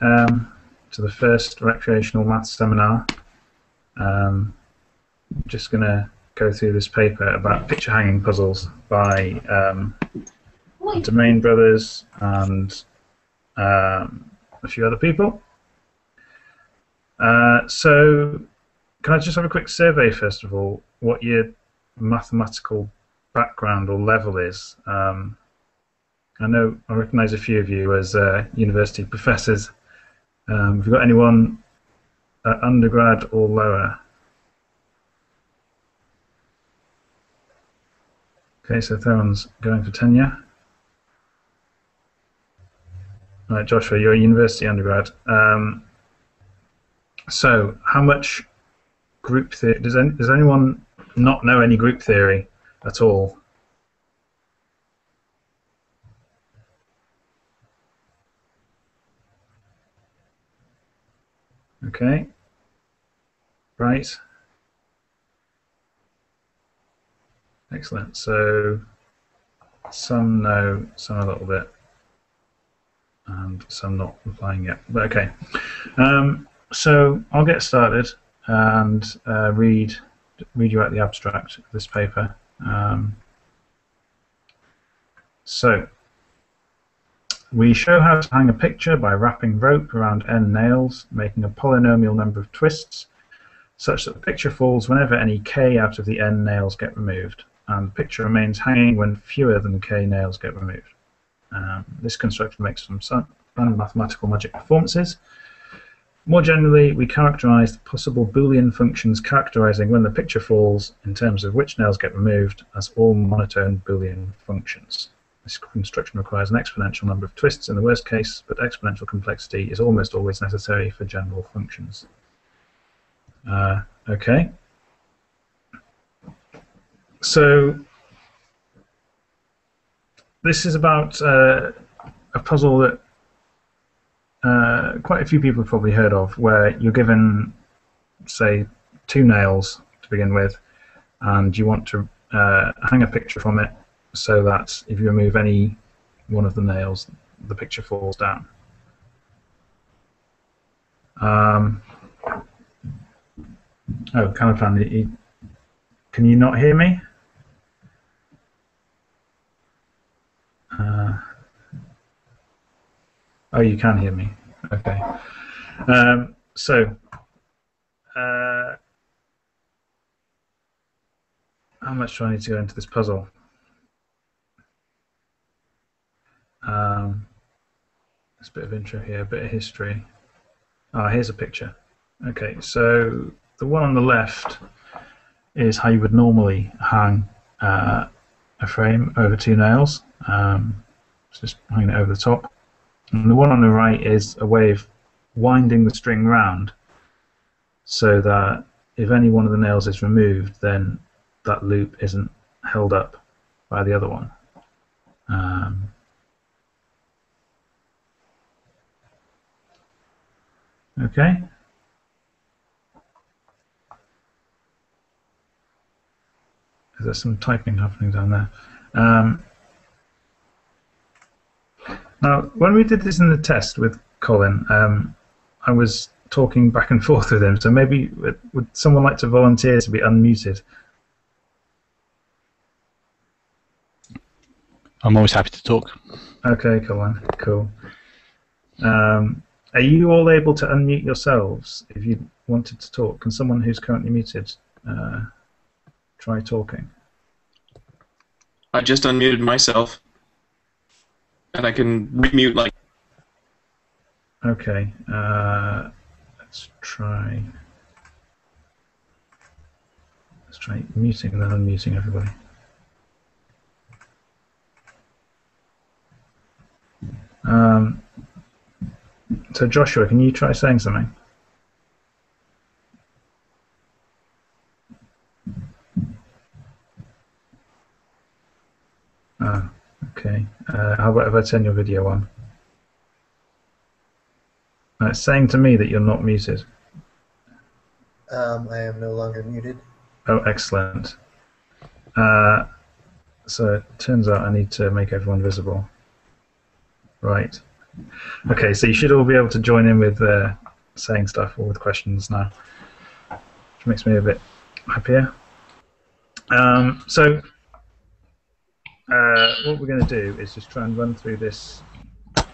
um, to the first recreational maths seminar. Um, just going to go through this paper about picture hanging puzzles by um, Demaine Brothers and um, a few other people. Uh, so, can I just have a quick survey first of all? What your mathematical background or level is? Um, I know I recognise a few of you as uh, university professors. Um, have you got anyone at undergrad or lower? Okay, so Theron's going for tenure. Right, Joshua, you're a university undergrad. Um, so, how much group theory? Does, any, does anyone not know any group theory at all? Okay. Right. Excellent. So some know, some a little bit, and some not replying yet. But okay. Um, so I'll get started and uh, read read you out the abstract of this paper. Um, so we show how to hang a picture by wrapping rope around n nails, making a polynomial number of twists, such that the picture falls whenever any k out of the n nails get removed, and the picture remains hanging when fewer than k nails get removed. Um, this construction makes some fun mathematical magic performances. More generally, we characterize the possible Boolean functions characterizing when the picture falls in terms of which nails get removed as all monotone Boolean functions. This construction requires an exponential number of twists in the worst case, but exponential complexity is almost always necessary for general functions. Uh, okay. So this is about uh, a puzzle that uh, quite a few people have probably heard of, where you're given, say, two nails to begin with, and you want to uh, hang a picture from it so that if you remove any one of the nails, the picture falls down. Um, oh, Calipan, can you not hear me? Uh, oh, you can hear me. Okay. Um, so, uh, how much do I need to go into this puzzle? Um, there's a bit of intro here, a bit of history. Ah, here's a picture. Okay, so the one on the left is how you would normally hang uh, a frame over two nails. Um, just hanging it over the top. And the one on the right is a way of winding the string round so that if any one of the nails is removed, then that loop isn't held up by the other one. Um, Okay. There's some typing happening down there. Um, now, when we did this in the test with Colin, um, I was talking back and forth with him. So maybe would someone like to volunteer to be unmuted? I'm always happy to talk. Okay, Colin. Cool. Um, are you all able to unmute yourselves if you wanted to talk? Can someone who's currently muted uh, try talking? I just unmuted myself, and I can remute like. Okay, uh, let's try. Let's try muting and then unmuting everybody. Um, so Joshua, can you try saying something? Ah, okay. Uh, how about if I turn your video on? Uh, it's saying to me that you're not muted. Um, I am no longer muted. Oh, excellent. Uh, so it turns out I need to make everyone visible. Right. Okay, so you should all be able to join in with uh, saying stuff or with questions now, which makes me a bit happier. Um, so uh, what we're going to do is just try and run through this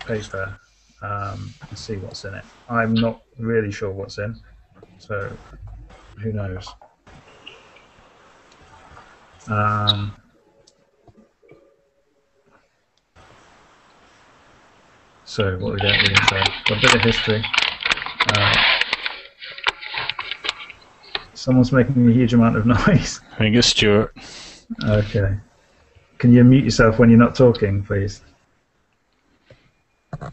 paper um, and see what's in it. I'm not really sure what's in, so who knows. Um, so what we really say. Got a bit of history. Uh, someone's making a huge amount of noise. I think it's Stuart. Okay. Can you mute yourself when you're not talking, please? Uh,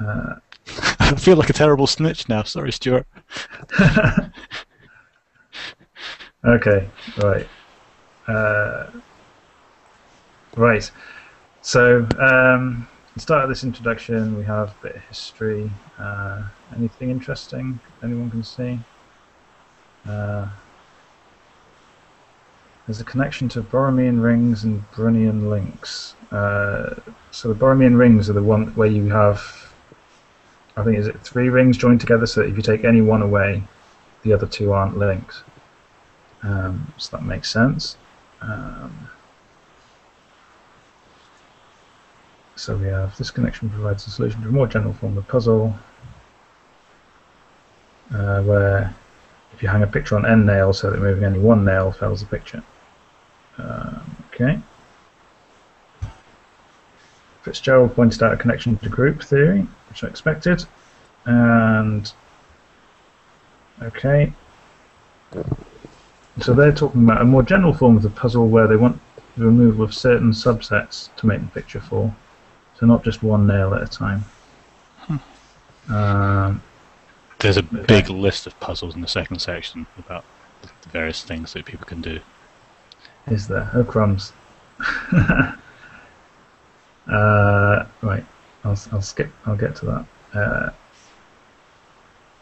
I feel like a terrible snitch now. Sorry, Stuart. okay, right. Uh, right. So, um, start of this introduction, we have a bit of history. Uh, anything interesting anyone can see? Uh, there's a connection to Borromean rings and Brunnian links. Uh, so the Borromean rings are the one where you have, I think, is it three rings joined together so that if you take any one away, the other two aren't linked. Um, so that makes sense. Um, so we have this connection provides a solution to a more general form of puzzle, uh, where if you hang a picture on n nails so that moving any one nail fells the picture. Um, okay. Fitzgerald pointed out a connection to group theory, which I expected. And okay. So they're talking about a more general form of the puzzle where they want the removal of certain subsets to make the picture fall. So not just one nail at a time. Um, There's a Okay. big list of puzzles in the second section about the various things that people can do. is there? Oh crumbs. uh, right, I'll, I'll skip. I'll get to that. Uh,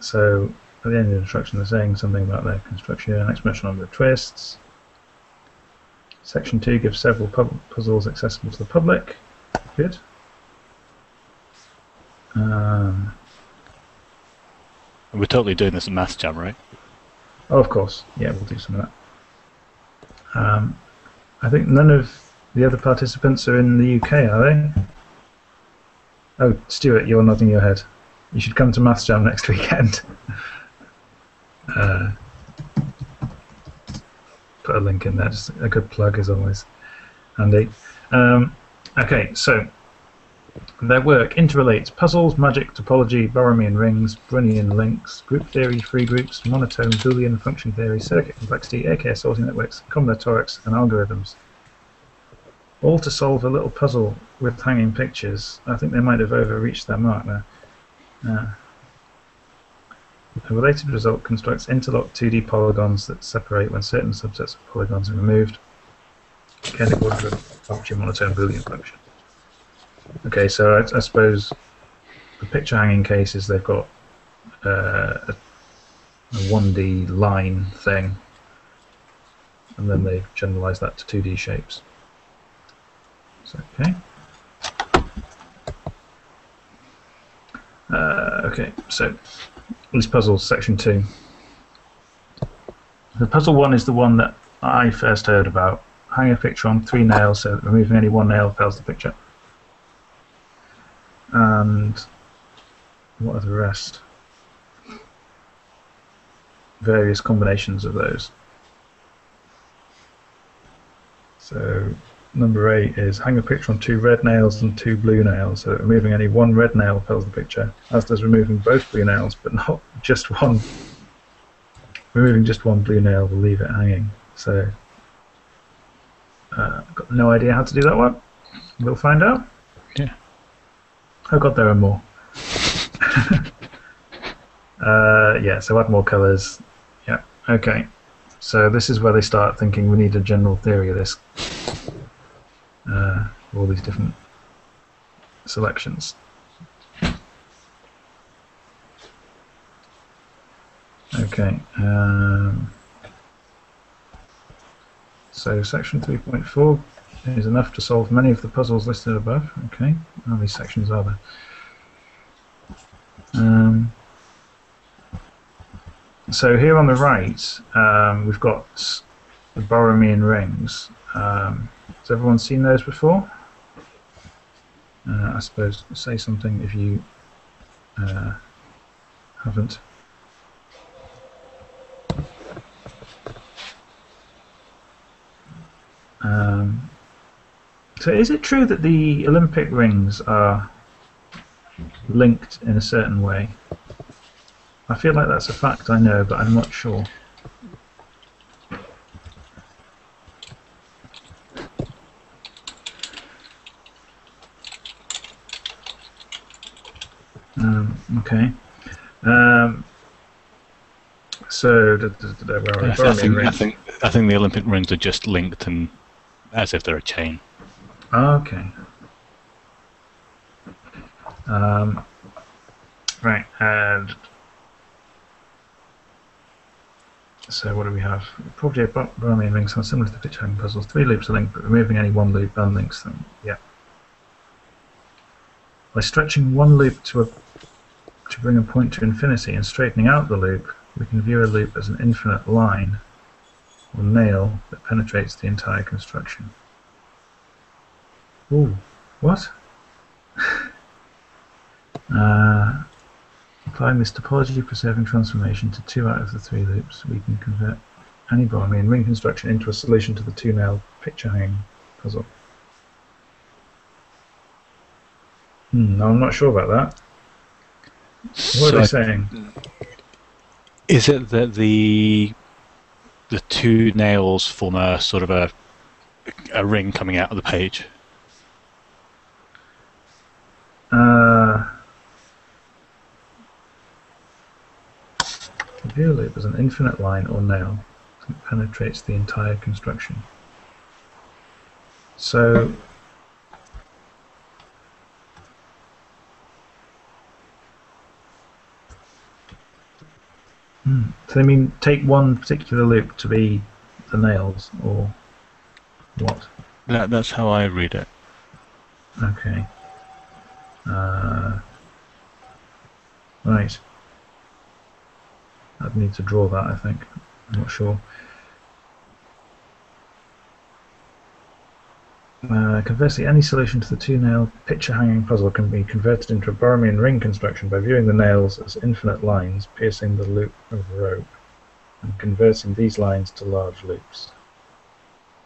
so at the end of the instruction, they're saying something about their construction, an exponential number of twists. Section two gives several pub- puzzles accessible to the public. Good. Um, We're totally doing this at Math Jam, right? Oh, of course. Yeah, we'll do some of that. Um, I think none of the other participants are in the UK, are they? Oh, Stuart, you're nodding your head. You should come to Maths Jam next weekend. uh, put a link in there. Just a good plug, as always. Handy. Um, okay, so their work interrelates puzzles, magic, topology, Borromean rings, Brunnian links, group theory, free groups, monotone, Boolean function theory, circuit complexity, AKS sorting networks, combinatorics, and algorithms. All to solve a little puzzle with hanging pictures. I think they might have overreached their mark there. Uh, a related result constructs interlocked 2D polygons that separate when certain subsets of polygons are removed. A function monotone Boolean function. Okay, so I, I suppose the picture hanging cases they've got uh, a, a 1D line thing, and then they've generalized that to 2D shapes. So, okay. Uh, okay, so these puzzles, section two. The puzzle one is the one that I first heard about. Hang a picture on three nails so removing any one nail fails the picture. And what are the rest? Various combinations of those. So number eight is hang a picture on two red nails and two blue nails, so removing any one red nail fells the picture, as does removing both blue nails, but not just one. Removing just one blue nail will leave it hanging. So, uh, got no idea how to do that one. We'll find out. Yeah. Oh god, there are more. uh, yeah, so add more colours. Yeah, okay. So this is where they start thinking we need a general theory of this. Uh, all these different selections. Okay. Um, so section 3.4 is enough to solve many of the puzzles listed above. Okay, how many sections are there? Um, so here on the right, um, we've got the Borromean rings. Um, has everyone seen those before? Uh, I suppose say something if you uh, haven't. Um, so is it true that the Olympic rings are linked in a certain way? I feel like that's a fact I know, but I'm not sure. Um, okay. Um, so, da, da, da, da, where are? I, I think, I think I think the Olympic rings are just linked and as if they're a chain. Okay. Um, right, and so what do we have? Probably a Borromean ring sounds similar to the pitch puzzles. Three loops are linked, but removing any one loop unlinks them. Yeah. By stretching one loop to a to bring a point to infinity and straightening out the loop, we can view a loop as an infinite line or nail that penetrates the entire construction. Ooh, what? uh, applying this topology preserving transformation to two out of the three loops, we can convert any Borromean ring construction into a solution to the two nail picture hanging puzzle. Hmm, no, I'm not sure about that. What So are they saying? Is it that the the two nails form a sort of a a ring coming out of the page? Uh, the view loop is an infinite line or nail that penetrates the entire construction. So, Hmm. so they mean take one particular loop to be the nails, or what? That, that's how I read it. Okay. Uh, right. I'd need to draw that, I think. I'm not sure. Uh, conversely, any solution to the two-nail picture-hanging puzzle can be converted into a Borromean ring construction by viewing the nails as infinite lines piercing the loop of rope and converting these lines to large loops.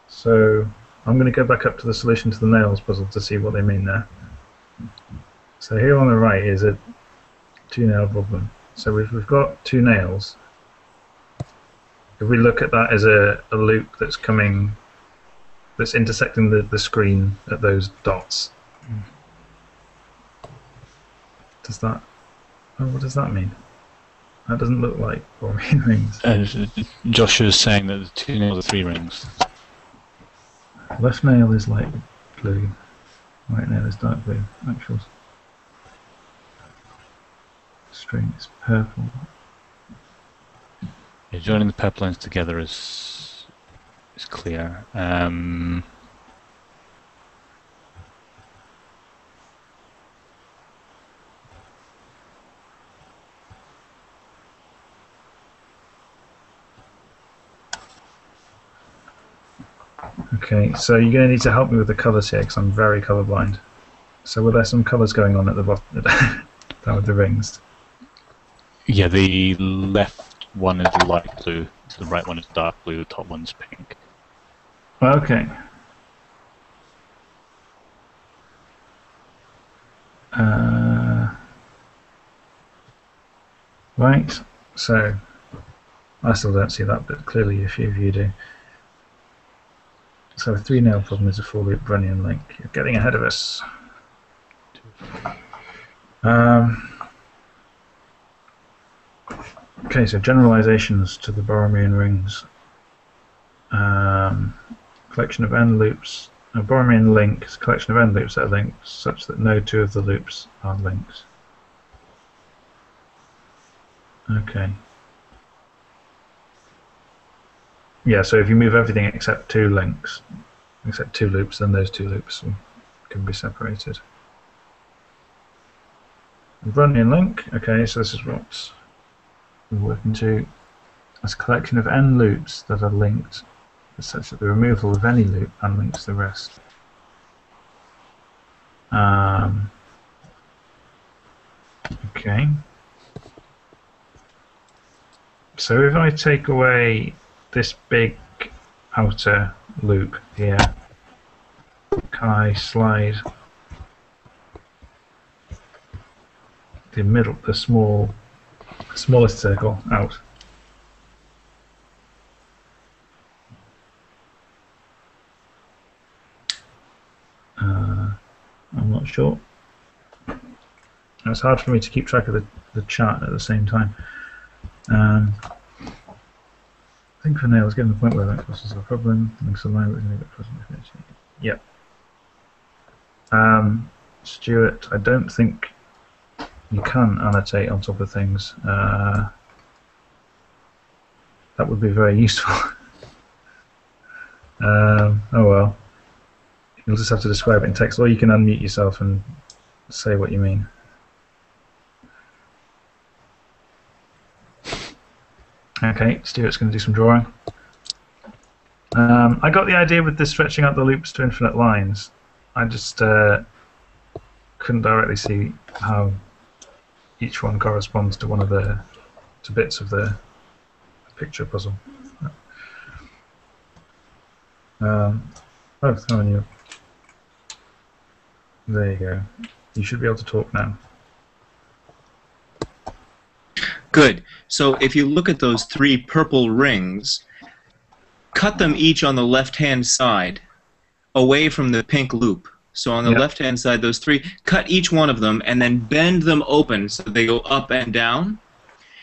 So, I'm going to go back up to the solution to the nails puzzle to see what they mean there. So here on the right is a two-nail problem. So we've, we've got two nails. If we look at that as a, a loop that's coming, that's intersecting the, the screen at those dots, does that, oh, what does that mean? That doesn't look like Borromean rings. Uh, Josh is saying that the two nails are three rings. Left nail is light blue, right nail is dark blue. Actuals. String is purple. Yeah, joining the purple lines together is is clear. Um, Okay, so you're going to need to help me with the colours here because I'm very colourblind. So were there some colours going on at the bottom down with the rings? Yeah, the left one is light blue, the right one is dark blue, the top one's pink. Okay. Uh, right, so I still don't see that, but clearly a few of you do. So a three nail problem is a four loop Brunnian link. You're getting ahead of us. Um, okay, so generalizations to the Borromean rings. Um, collection of n loops. A Borromean link is a collection of n loops that are linked such that no two of the loops are links. Okay. Yeah, so if you move everything except two links, except two loops, then those two loops can be separated. Brunnian link, okay, so this is what we're working to. It's a collection of n loops that are linked such that the removal of any loop unlinks the rest. Um, okay. So if I take away this big outer loop here, can I slide the middle, the small, smallest circle out? Uh, I'm not sure. It's hard for me to keep track of the, the chart at the same time. Um, I think for now it's getting to the point where that causes a problem. Links align with the present definition. Yep. Um, Stuart, I don't think you can annotate on top of things. Uh, that would be very useful. um, oh well. You'll just have to describe it in text, or you can unmute yourself and say what you mean. Okay, Stuart's going to do some drawing. Um, I got the idea with this stretching out the loops to infinite lines. I just uh, couldn't directly see how each one corresponds to one of the to bits of the picture puzzle. Um, oh, you. There you go. You should be able to talk now. Good. So if you look at those three purple rings, cut them each on the left-hand side, away from the pink loop. So on the Yep. left-hand side, those three, cut each one of them and then bend them open so they go up and down,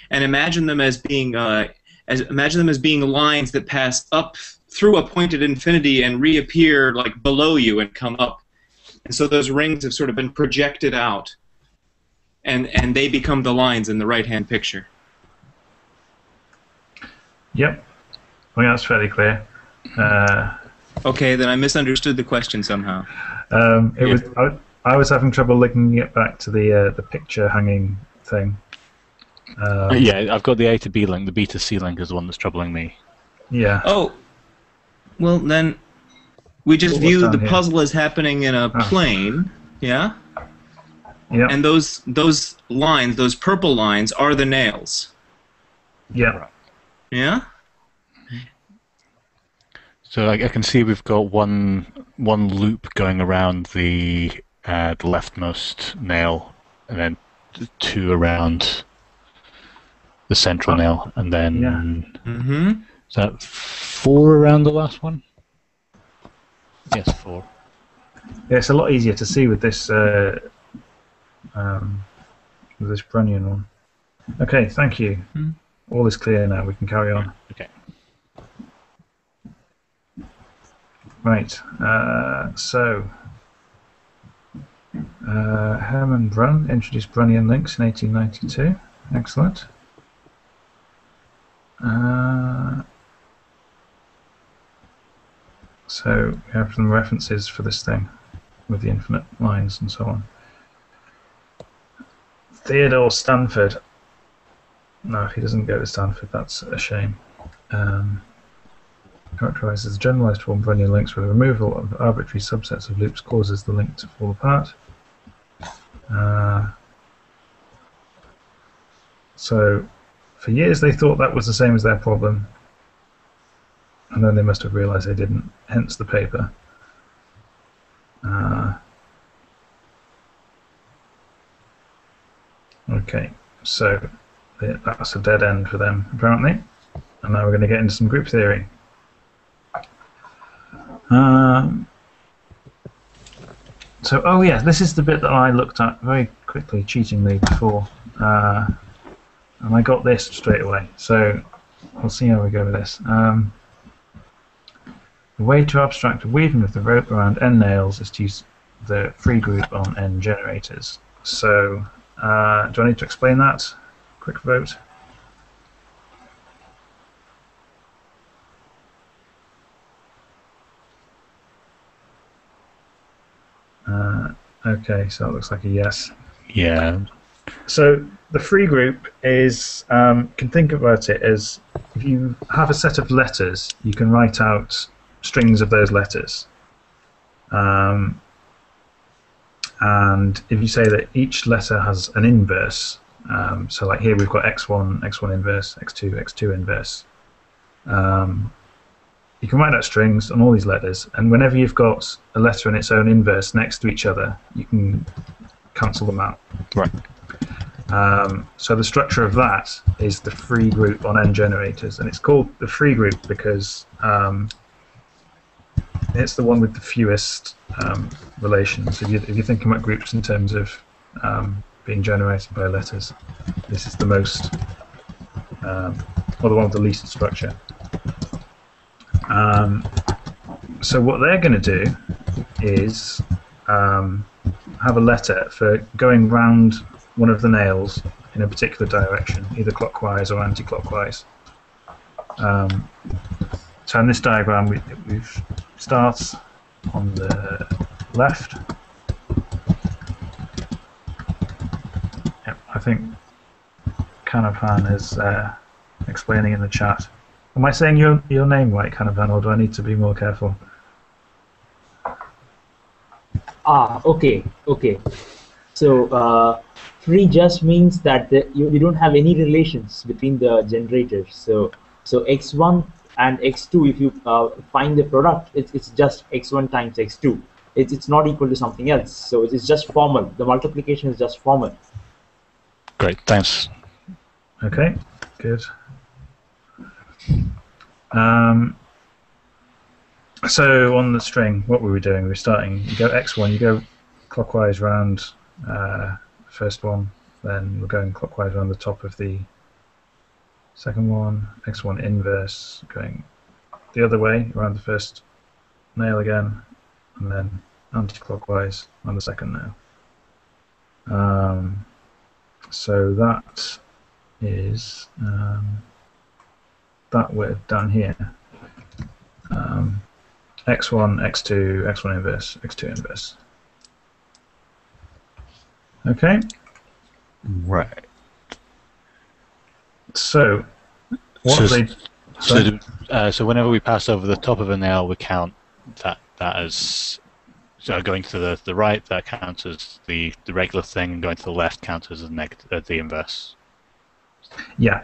and imagine them as being uh, as imagine them as being lines that pass up through a point at infinity and reappear like below you and come up. And so those rings have sort of been projected out, and and they become the lines in the right-hand picture. Yep. I think that's fairly clear. Uh, Okay, then I misunderstood the question somehow. Um, it Yeah. was I, I was having trouble linking it back to the uh, the picture hanging thing. Um, yeah, I've got the A to B link. The B to C link is the one that's troubling me. Yeah. Oh, well then, we just What's view the here? puzzle as happening in a Ah. plane, yeah. Yeah. And those those lines, those purple lines, are the nails, Yeah. yeah. So I, I can see we've got one one loop going around the uh, the leftmost nail, and then two around the central nail, and then Yeah. Mm-hmm. is that four around the last one? Yes, four. Yeah, it's a lot easier to see with this uh, um, with this Brunnian one. Okay, thank you. Hmm. All is clear now. We can carry on. Okay. Right. Uh, so, uh, Hermann Brunn introduced Brunnian links in 1892. Excellent. Uh, so we have some references for this thing with the infinite lines and so on. Theodore Stanford. No, he doesn't go to Stanford. That's a shame. Um, characterizes the generalized form of Brunnian links where the removal of arbitrary subsets of loops causes the link to fall apart. Uh, so, for years they thought that was the same as their problem, and then they must have realized they didn't, hence the paper. Uh, okay, so that's a dead end for them, apparently. And now we're going to get into some group theory. Um, so, oh yeah, this is the bit that I looked at very quickly, cheatingly before, uh, and I got this straight away. So, we'll see how we go with this. Um, the way to abstract a weaving of the rope around n nails is to use the free group on n generators. So, uh, do I need to explain that? Quick vote. Okay, so that looks like a yes. Yeah. So the free group is um, can think about it as if you have a set of letters, you can write out strings of those letters. Um, and if you say that each letter has an inverse, um, so like here we've got x1, x1 inverse, x2, x2 inverse. Um, you can write out strings on all these letters, and whenever you've got a letter and its own inverse next to each other, you can cancel them out. Right. Um, so the structure of that is the free group on n generators, and it's called the free group because um, it's the one with the fewest um, relations. If, you, if you're thinking about groups in terms of um, being generated by letters, this is the most, um, or the one with the least structure. Um, so what they're going to do is um, have a letter for going round one of the nails in a particular direction, either clockwise or anti-clockwise. Um, so in this diagram, we, we start on the left. Yep, I think Canavan is uh, explaining in the chat. Am I saying your your name right, Canavan, or do I need to be more careful? Ah, okay, okay. So uh, free just means that the, you, you don't have any relations between the generators. So so x1 and x2, if you uh, find the product, it's, it's just x1 times x2. It's, it's not equal to something else. So it's just formal. The multiplication is just formal. Great. Thanks. Okay, good. Um, so on the string, what were we doing? We were starting. You go x1. You go clockwise round uh, first one. Then we're going clockwise around the top of the second one. x1 inverse going the other way around the first nail again, and then anti-clockwise on the second nail. Um, so that is um, that width down here. Um, x1, x2, x1 inverse, x2 inverse. Okay, Right. so what So they? So, do- uh, so whenever we pass over the top of a nail, we count that that as so going to the, the right. That counts as the, the regular thing, and going to the left counts as the neg- uh, the inverse. Yeah.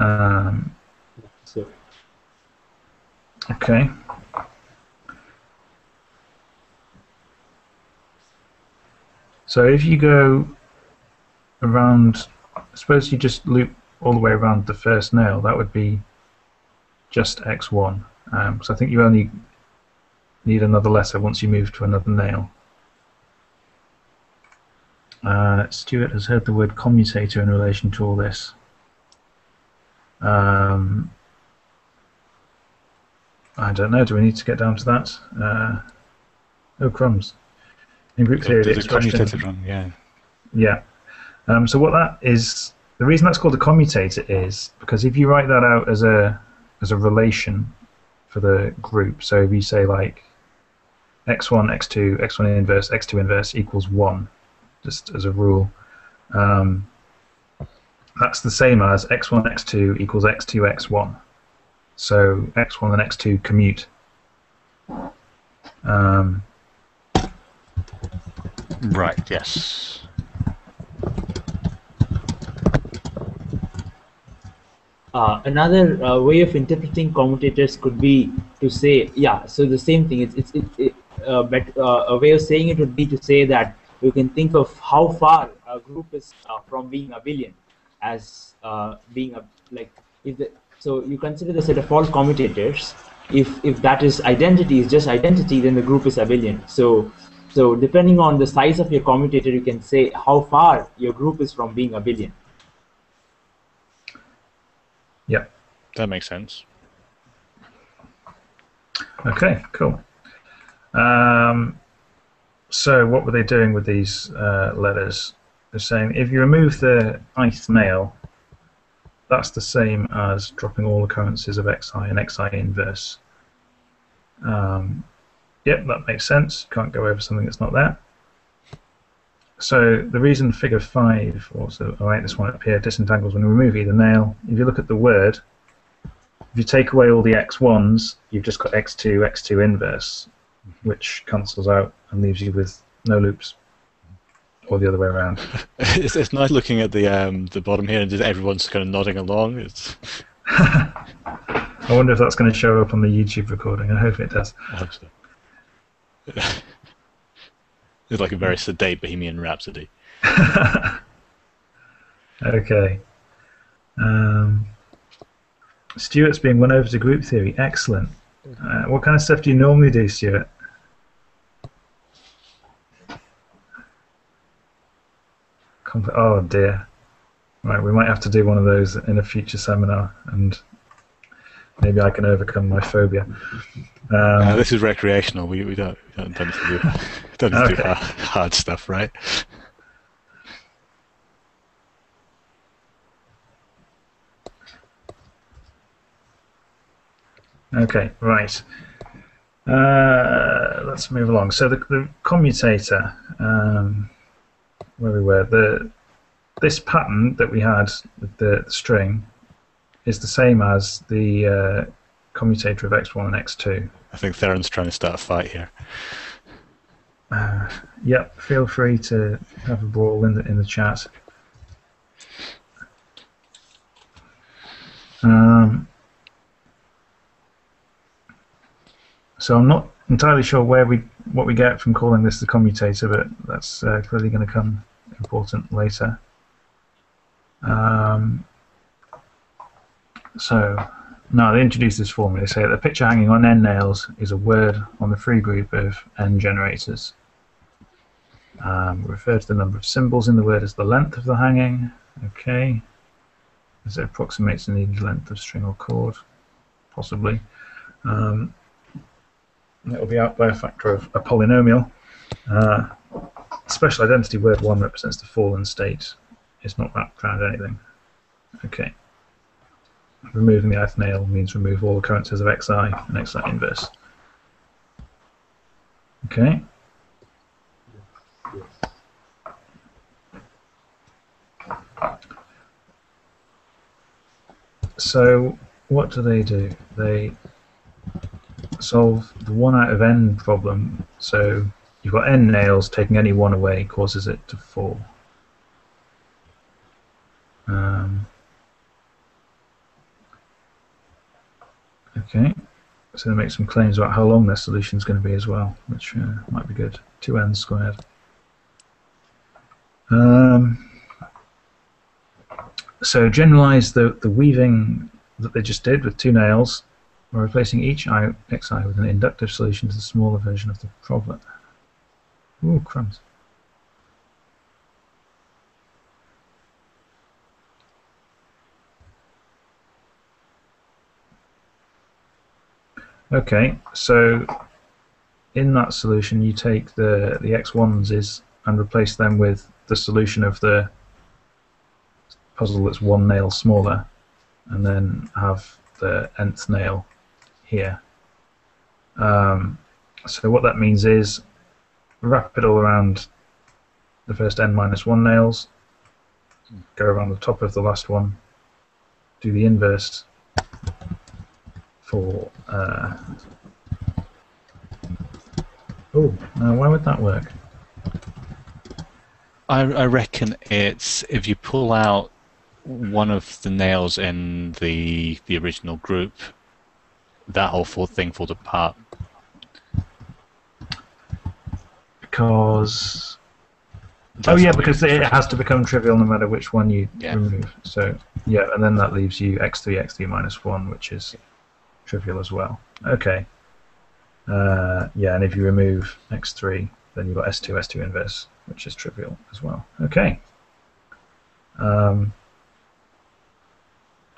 Um, okay. So if you go around, suppose you just loop all the way around the first nail, that would be just x1. Um, so I think you only need another letter once you move to another nail. Uh, Stuart has heard the word commutator in relation to all this. Um, I don't know. Do we need to get down to that? Uh, oh, crumbs. In group theory, the the, the expression- commutated one, yeah. yeah. Um, so what that is, the reason that's called a commutator is because if you write that out as a as a relation for the group, so if you say like x1, x2, x1 inverse, x2 inverse equals one, just as a rule, um, that's the same as x1, x2 equals x2, x1. So x1 and x2 commute. Um, Right. Yes. Uh, another uh, way of interpreting commutators could be to say, yeah, so the same thing. It's, it's, it, it, uh, but uh, a way of saying it would be to say that you can think of how far a group is uh, from being abelian as uh, being a, like, if the, so you consider the set of all commutators. If, if that is identity is just identity, then the group is abelian. So, so depending on the size of your commutator, you can say how far your group is from being abelian. yeah. That makes sense. Okay, cool. Um, so what were they doing with these uh, letters? They're saying if you remove the ith nail, that's the same as dropping all occurrences of xi and xi inverse. Um, Yep, that makes sense. Can't go over something that's not there. So the reason figure 5, also, I write this one up here, disentangles when we remove either nail. If you look at the word, if you take away all the x1s, you've just got x2, x2 inverse, which cancels out and leaves you with no loops. Or the other way around. it's, it's nice looking at the um, the bottom here and just everyone's kind of nodding along. It's I wonder if that's going to show up on the YouTube recording. I hope it does. I hope so. it's like a very sedate Bohemian Rhapsody. Okay. Um, Stuart's being won over to group theory. Excellent. Uh, what kind of stuff do you normally do, Stuart? Oh dear. Right, we might have to do one of those in a future seminar, and maybe I can overcome my phobia. Um, Uh, this is recreational. We, we don't we don't, don't need to do, don't need to do hard, hard stuff, right? Okay, right. Uh, let's move along. So the, the commutator, um, where we were, the this pattern that we had with the, the string is the same as the uh, commutator of x1 and x2. I think Theron's trying to start a fight here. Uh, yep, feel free to have a brawl in the in the chat. Um, so I'm not entirely sure where we what we get from calling this the commutator, but that's uh, clearly going to come important later. Um, so now they introduce this formula. They say the picture hanging on n nails is a word on the free group of n generators. Um, refer to the number of symbols in the word as the length of the hanging. Okay. As it approximates the needed length of string or cord, possibly. Um, it will be out by a factor of a polynomial. Uh, special identity word 1 represents the fallen state. It's not wrapped around anything. Okay. Removing the ith nail means remove all occurrences of xi and xi inverse. Okay. So, what do they do? They solve the one out of n problem. So, you've got n nails, taking any one away causes it to fall. Um, okay, so they make some claims about how long their solution is going to be as well, which uh, might be good. 2n squared. Um, so generalize the, the weaving that they just did with two nails by replacing each I, xi with an inductive solution to the smaller version of the problem. Ooh, crumbs. Okay, so in that solution you take the, the x1s is and replace them with the solution of the puzzle that's one nail smaller and then have the nth nail here. Um, so what that means is wrap it all around the first n minus 1 nails, go around the top of the last one, do the inverse for... Uh, oh, now why would that work? I, I reckon it's if you pull out one of the nails in the the original group, that whole thing falls apart. Because That's oh yeah, because it has to become trivial no matter which one you Yeah. remove. So yeah, and then that leaves you x3, x3 minus one, which is trivial as well. Okay. Uh, yeah, and if you remove x3, then you've got s2, s2 inverse, which is trivial as well. Okay. Um,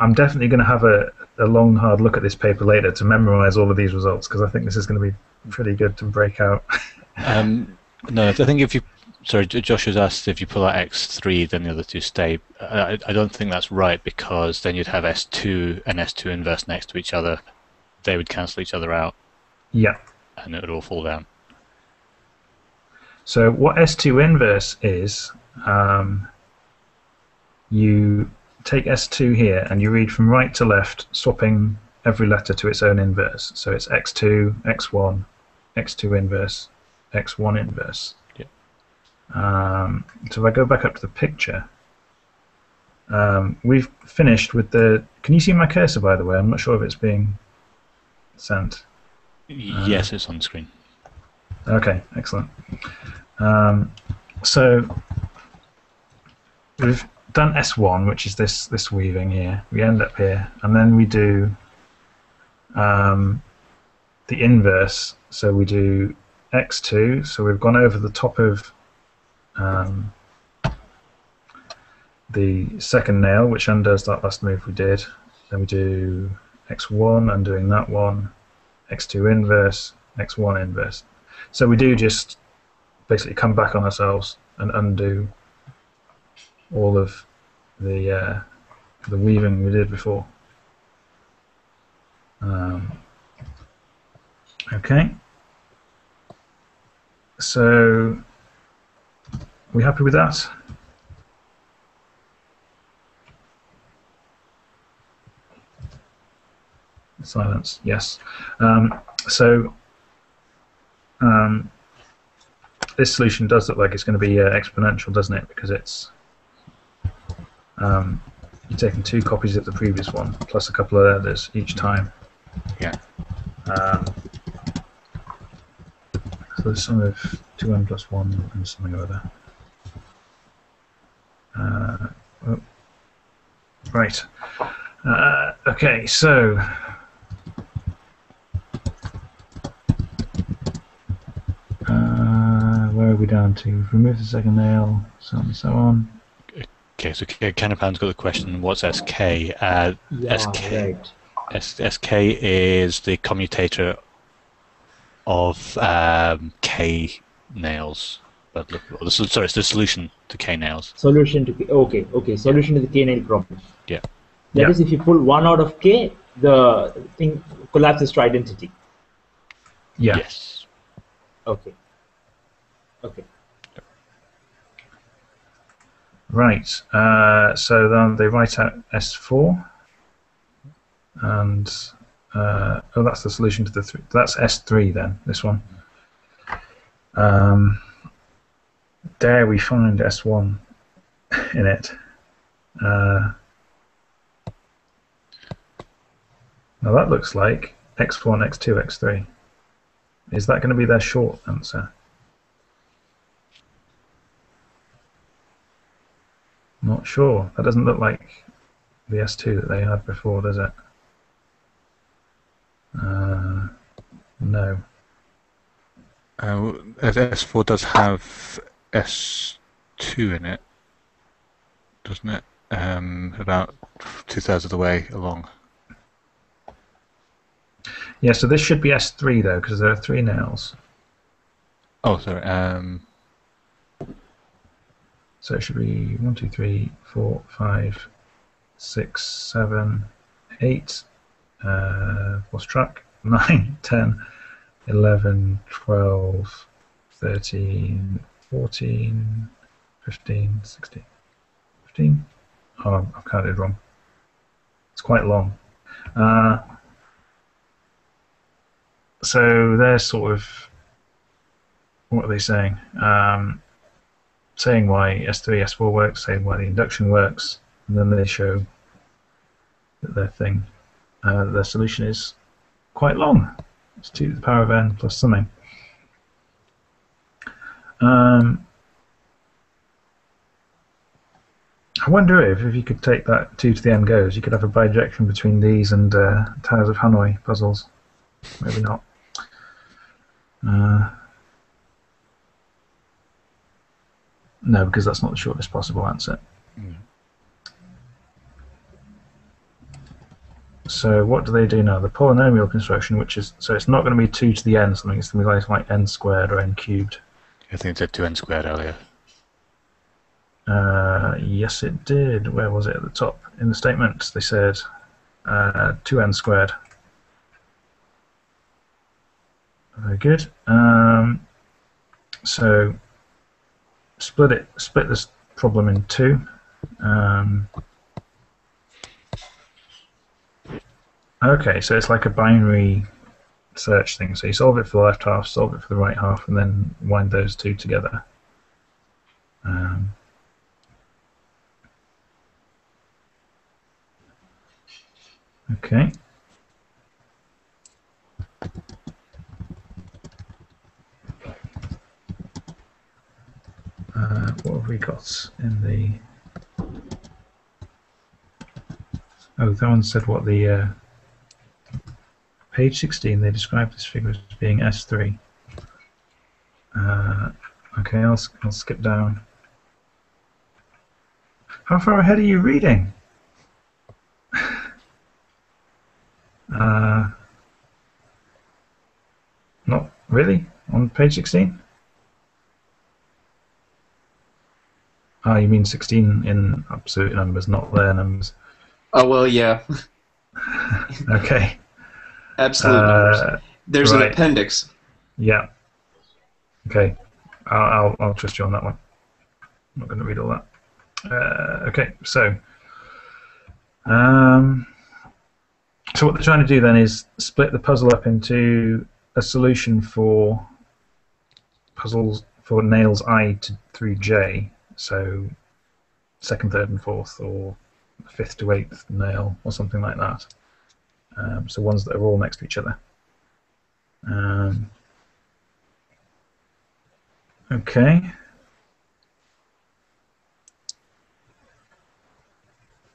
I'm definitely going to have a, a long, hard look at this paper later to memorize all of these results because I think this is going to be pretty good to break out. Um, no, I think if you sorry, Josh has asked if you pull out x3, then the other two stay. I, I don't think that's right because then you'd have s2 and s2 inverse next to each other. They would cancel each other out. yeah. and it would all fall down. So what S2 inverse is, um, you take S2 here and you read from right to left, swapping every letter to its own inverse. So it's X2, X1, X2 inverse, X1 inverse. Yep. Um, so if I go back up to the picture, um, we've finished with the. Can you see my cursor, by the way? I'm not sure if it's being sent. yes, it's on screen. Okay, excellent. Um, so we've done S1, which is this this weaving here. We end up here, and then we do um, the inverse. So we do X2. So we've gone over the top of um, the second nail, which undoes that last move we did. Then we do X1, undoing that one, X2 inverse, X1 inverse. So we do just basically come back on ourselves and undo all of the uh, the weaving we did before. Um, okay. So we happy with that? Silence. Yes. Um, so um, this solution does look like it's going to be uh, exponential, doesn't it? Because it's um, you're taking two copies of the previous one plus a couple of others each time. Yeah. Um, so there's some of 2n plus 1 and something or other. Uh, oh. Right. Uh, okay, so uh, where are we down to? Remove the second nail, so on and so on. Okay, so K- Canapan's got the question, what's SK? Uh, Yeah, SK, right. S- SK is the commutator of um, K nails. But look, oh, this is- sorry, it's the solution to K nails. Solution to K. Okay, okay. Solution to the K nail problem. Yeah. That Yeah. is, if you pull one out of K, the thing collapses to identity. Yeah. Yes. Okay. Okay. Right. Uh, so then they write out S4, and uh, oh, that's the solution to the three. That's S3 then. This one. Um, there we find S1 in it. Uh, now that looks like X1, X2, X3. Is that going to be their short answer? Not sure. That doesn't look like the S2 that they had before, does it? Uh, no. Uh, S4 does have S2 in it, doesn't it? Um, about two thirds of the way along. Yeah, so this should be S3 though, because there are three nails. Oh, sorry. Um, So it should be one, two, three, four, five, six, seven, eight. Uh, lost track. Nine, ten, eleven, twelve, thirteen, fourteen, fifteen, sixteen, fifteen. Oh, I've counted wrong. It's quite long. Uh, so they're sort of what are they saying? Um, saying why S3, S4 works, saying why the induction works, and then they show that their thing, uh, their solution is quite long. It's 2 to the power of n plus something. Um, I wonder if, if you could take that 2 to the n goes, you could have a bijection between these and uh, Towers of Hanoi puzzles. Maybe not. Uh, No, because that's not the shortest possible answer. Mm. So what do they do now? The polynomial construction, which is so it's not going to be two to the n something. It's going to be like, like n squared or n cubed. I think it said 2n squared earlier. Uh, yes, it did. Where was it at the top in the statement? They said uh, two n squared. Very good. Um, so split it. Split this problem in two. Um, okay, so it's like a binary search thing. So you solve it for the left half, solve it for the right half, and then wind those two together. Um, okay. Uh, what have we got in the? Oh, that one said what the uh, page 16. They describe this figure as being S3. Uh, okay, I'll, I'll skip down. How far ahead are you reading? uh, not really on page 16. Ah, you mean 16 in absolute numbers, not their numbers. Oh well, yeah, Okay. Absolute numbers. Uh, There's right. an appendix. yeah. Okay. I'll, I'll, I'll trust you on that one. I'm not going to read all that. Uh, okay, so. Um, so what they're trying to do then is split the puzzle up into a solution for puzzles for nails I to through J. So second, third, and fourth, or fifth to eighth nail, or something like that. Um, so ones that are all next to each other. Um, okay.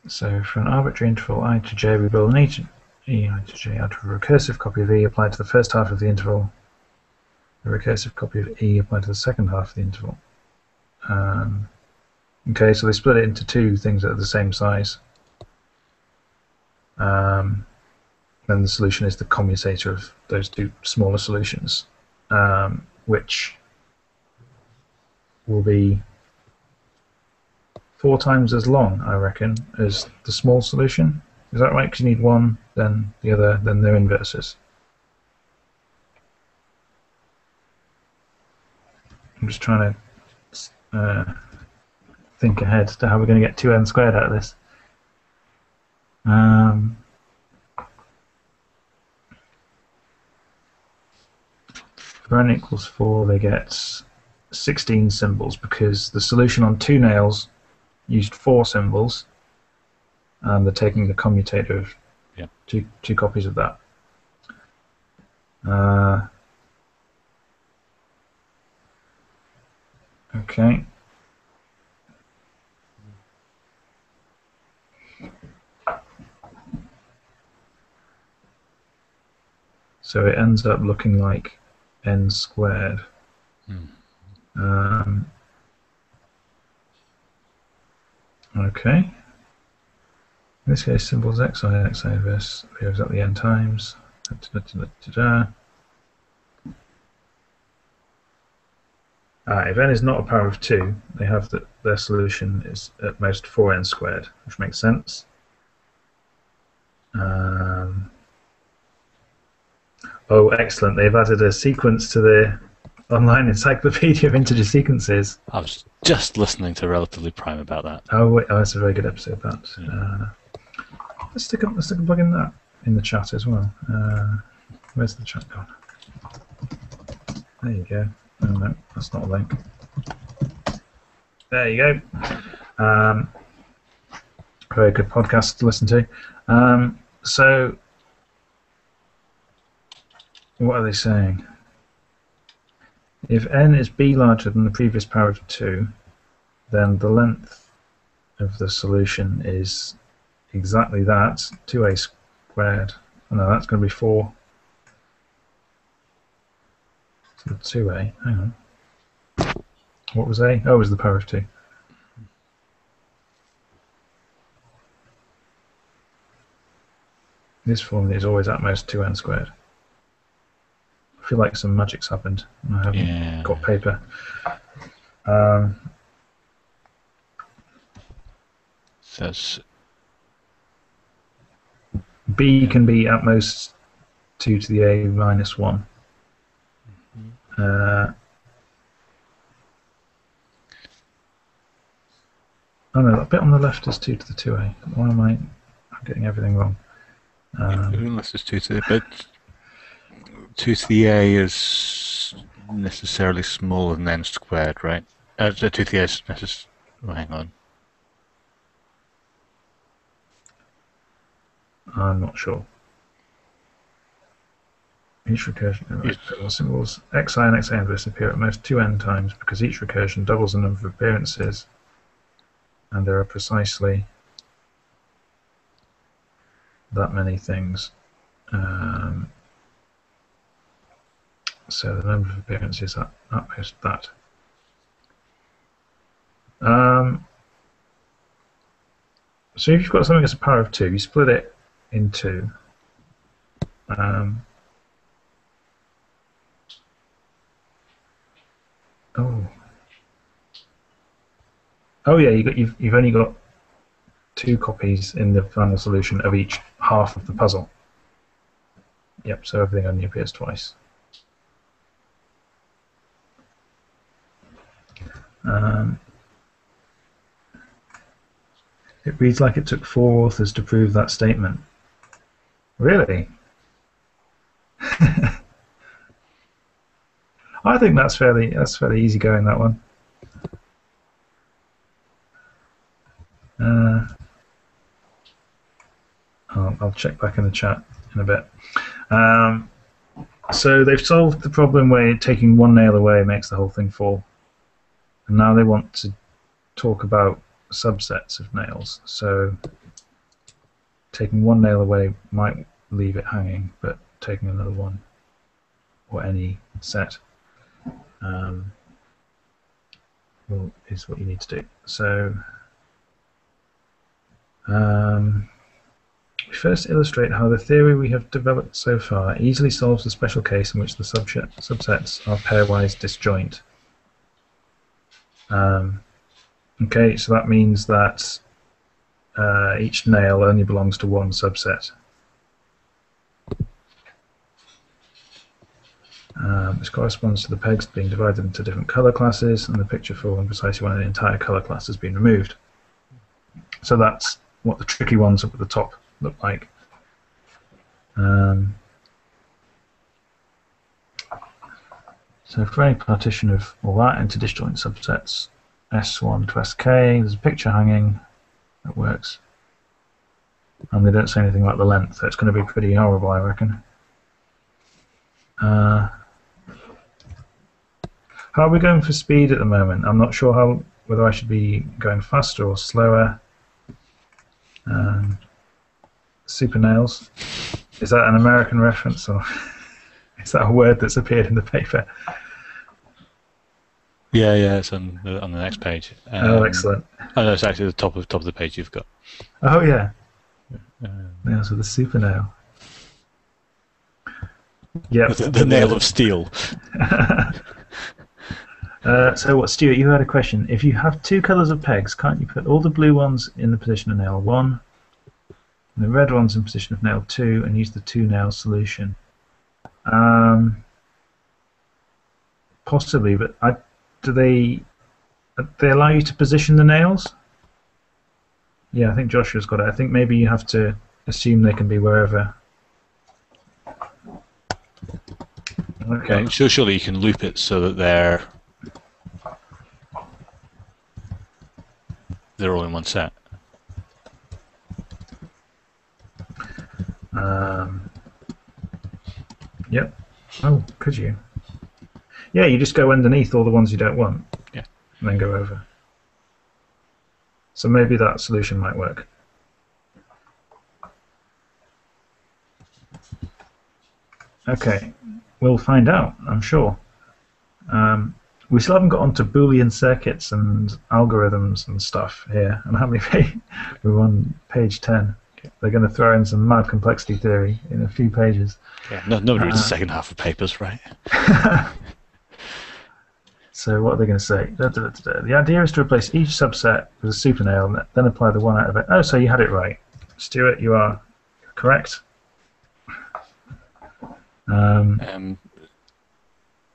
So for an arbitrary interval i to j, we build an to e i to j out of a recursive copy of e applied to the first half of the interval, a recursive copy of e applied to the second half of the interval. Um, okay, so they split it into two things that are the same size. Um, then the solution is the commutator of those two smaller solutions, um, which will be four times as long, I reckon, as the small solution. Is that right? Because you need one, then the other, then their inverses. I'm just trying to uh, think ahead to how we're going to get 2n squared out of this. Um, for n equals 4, they get 16 symbols because the solution on two nails used four symbols, and they're taking the commutator of Yeah. two, two copies of that. Uh, okay. So it ends up looking like n squared. Um, okay. In this case, symbols xi, xi inverse appears at the n times. Da, da, da. Ah, if n is not a power of 2, they have that their solution is at most 4n squared, which makes sense. Um, oh, excellent. They've added a sequence to the online encyclopedia of integer sequences. I was just listening to Relatively Prime about that. Oh, wait, oh that's a very good episode. That. Yeah. Uh, let's stick a, let's stick a plug in that in the chat as well. Uh, where's the chat gone? There you go. Oh no, that's not a link. There you go. Um, very good podcast to listen to. Um, so, what are they saying? If n is b larger than the previous power of 2, then the length of the solution is exactly that, 2a squared. Oh, no, that's going to be 4. So 2a, hang on. What was a? Oh, it was the power of 2. This formula is always at most 2n squared. I feel like some magic's happened. and I haven't Yeah. got paper. Um, Says B can be at most 2 to the a minus 1. Uh, oh no, that bit on the left is 2 to the 2a. Why am I I'm getting everything wrong? Um, Unless it's 2 to the... But 2 to the a is necessarily smaller than n squared, right? Uh, 2 to the a is necess- oh, hang on. I'm not sure. Each recursion of Yes. symbols xi and xa inverse appear at most 2n times because each recursion doubles the number of appearances and there are precisely that many things. Um, so the number of appearances at, at that. Um, so if you've got something that's a power of 2, you split it in two. Um, oh. Oh yeah, you got you've you've only got two copies in the final solution of each half of the puzzle. Yep, so everything only appears twice. Um, it reads like it took four authors to prove that statement. Really? I think that's fairly that's fairly easy going that one. Uh, I'll, I'll check back in the chat in a bit. Um, so they've solved the problem where taking one nail away makes the whole thing fall, and now they want to talk about subsets of nails. So taking one nail away might leave it hanging, but taking another one or any set um, will, is what you need to do. So um, we first illustrate how the theory we have developed so far easily solves the special case in which the subset, subsets are pairwise disjoint. Um, okay, so that means that uh, each nail only belongs to one subset. Um, this corresponds to the pegs being divided into different color classes and the picture falling precisely when an entire color class has been removed. So that's what the tricky ones up at the top look like. Um, so for any partition of all that into disjoint subsets, S1 to SK, there's a picture hanging that works. And they don't say anything about the length, so it's going to be pretty horrible, I reckon. Uh, how are we going for speed at the moment? I'm not sure how whether I should be going faster or slower. Um, super nails. Is that an American reference or is that a word that's appeared in the paper? Yeah, yeah, it's on the, on the next page. oh, Um, excellent. Oh, no, it's actually the top of top of the page you've got. Oh yeah, Um, nails with a super nail. Yeah. the, the nail of steel. Uh, so what, Stuart? You had a question. If you have two colours of pegs, can't you put all the blue ones in the position of nail one, and the red ones in position of nail two, and use the two nail solution? Um, possibly, but I, do they? They allow you to position the nails? Yeah, I think Joshua's got it. I think maybe you have to assume they can be wherever. Okay. Okay, so surely you can loop it so that they're they're all in one set. Um, yep. Oh, could you? Yeah, you just go underneath all the ones you don't want. Yeah. And then go over. So maybe that solution might work. Okay, we'll find out, I'm sure. Um, we still haven't got onto Boolean circuits and algorithms and stuff here. And how many pages? We're on page 10. They're going to throw in some mad complexity theory in a few pages. Yeah, no, nobody reads the Uh, second half of papers, right? So what are they going to say? Da, da, da. The idea is to replace each subset with a super nail and then apply the one out of it. Oh, so you had it right. Stuart, you are correct. Um, Um,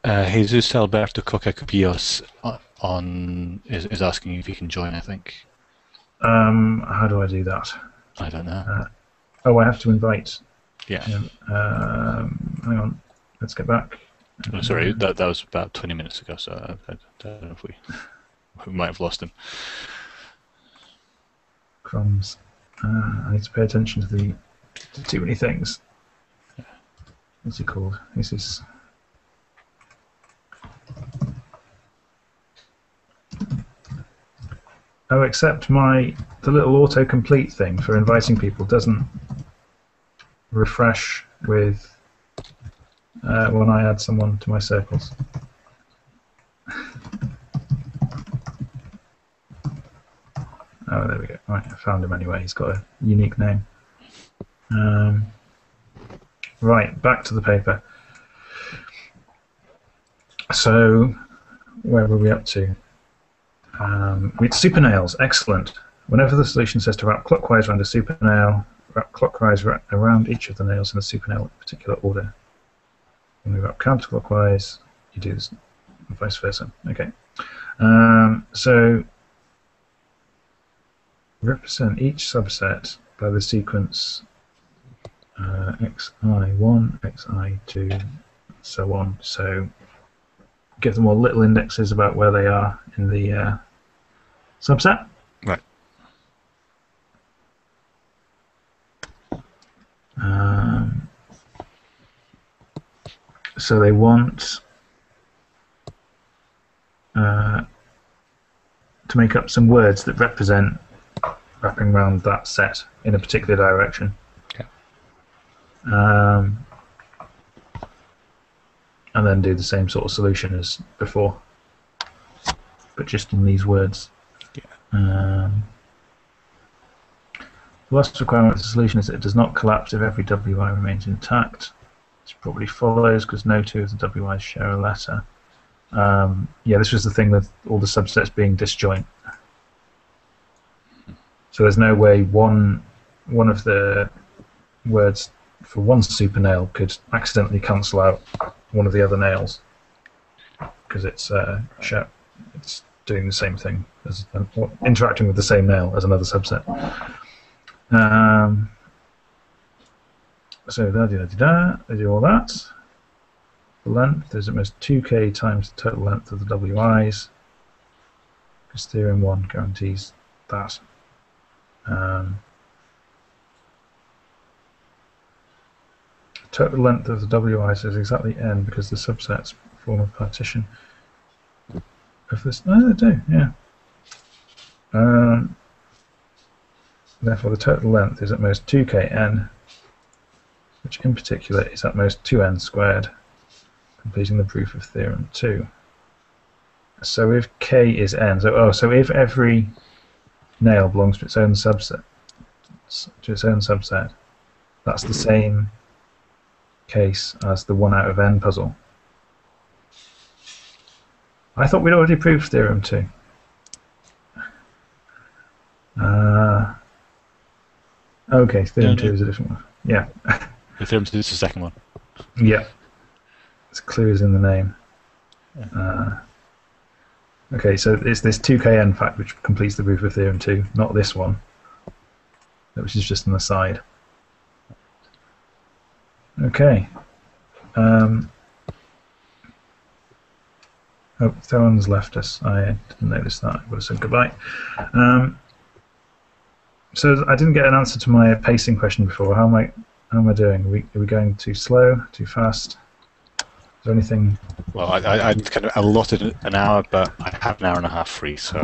Uh, Jesus Alberto Cocacupios uh, on is, is asking if he can join. I think. Um, how do I do that? I don't know. Oh, I have to invite. yeah. him. Um, hang on. Let's get back. Oh, sorry, that that was about twenty minutes ago. So I, I don't know if we we might have lost him. Crumbs. Uh, I need to pay attention to the to too many things. What's he called? This is. Oh, except my the little autocomplete thing for inviting people doesn't refresh with uh, when I add someone to my circles. Oh, there we go. Right, I found him anyway. He's got a unique name. Um, right, back to the paper. So, where were we up to? Um, super nails. Excellent. Whenever the solution says to wrap clockwise around a super nail, wrap clockwise around each of the nails in the super nail in particular order. When we wrap counterclockwise, you do this, vice versa. Okay. Um, so represent each subset by the sequence uh, xi1, xi2, so on. So give them all little indexes about where they are in the uh, subset. Right. Um, so they want uh, to make up some words that represent wrapping around that set in a particular direction. Okay. Um, and then do the same sort of solution as before, but just in these words. Um, the last requirement of the solution is that it does not collapse if every WI remains intact. This probably follows because no two of the WIs share a letter. Um, yeah, this was the thing with all the subsets being disjoint. So there's no way one one of the words for one super nail could accidentally cancel out one of the other nails because it's uh, it's doing the same thing as interacting with the same nail as another subset. Um, so da da da da, they do all that. The length is at most 2k times the total length of the WIs, because theorem 1 guarantees that. Um, total length of the WIs is exactly n because the subsets form a partition of this. Oh, they do, yeah. Um, therefore, the total length is at most 2kn, which in particular is at most 2n squared, completing the proof of theorem 2. So if k is n, so oh, so if every nail belongs to its own subset, to its own subset, that's the same case as the one out of n puzzle. I thought we'd already proved theorem 2. Uh, okay, theorem No, 2 is a different one. Yeah, The theorem is the second one. yeah. It's clue is in the name. Uh, okay, so it's this 2kn fact which completes the proof of theorem 2, not this one, which is just an aside. Okay. Um, oh, Theron's left us. I didn't notice that. I would have said goodbye. Um, so I didn't get an answer to my pacing question before. How am I? How am I doing? Are we, are we going too slow? Too fast? Is there anything? Well, I, I, I kind of allotted an hour, but I have an hour and a half free, so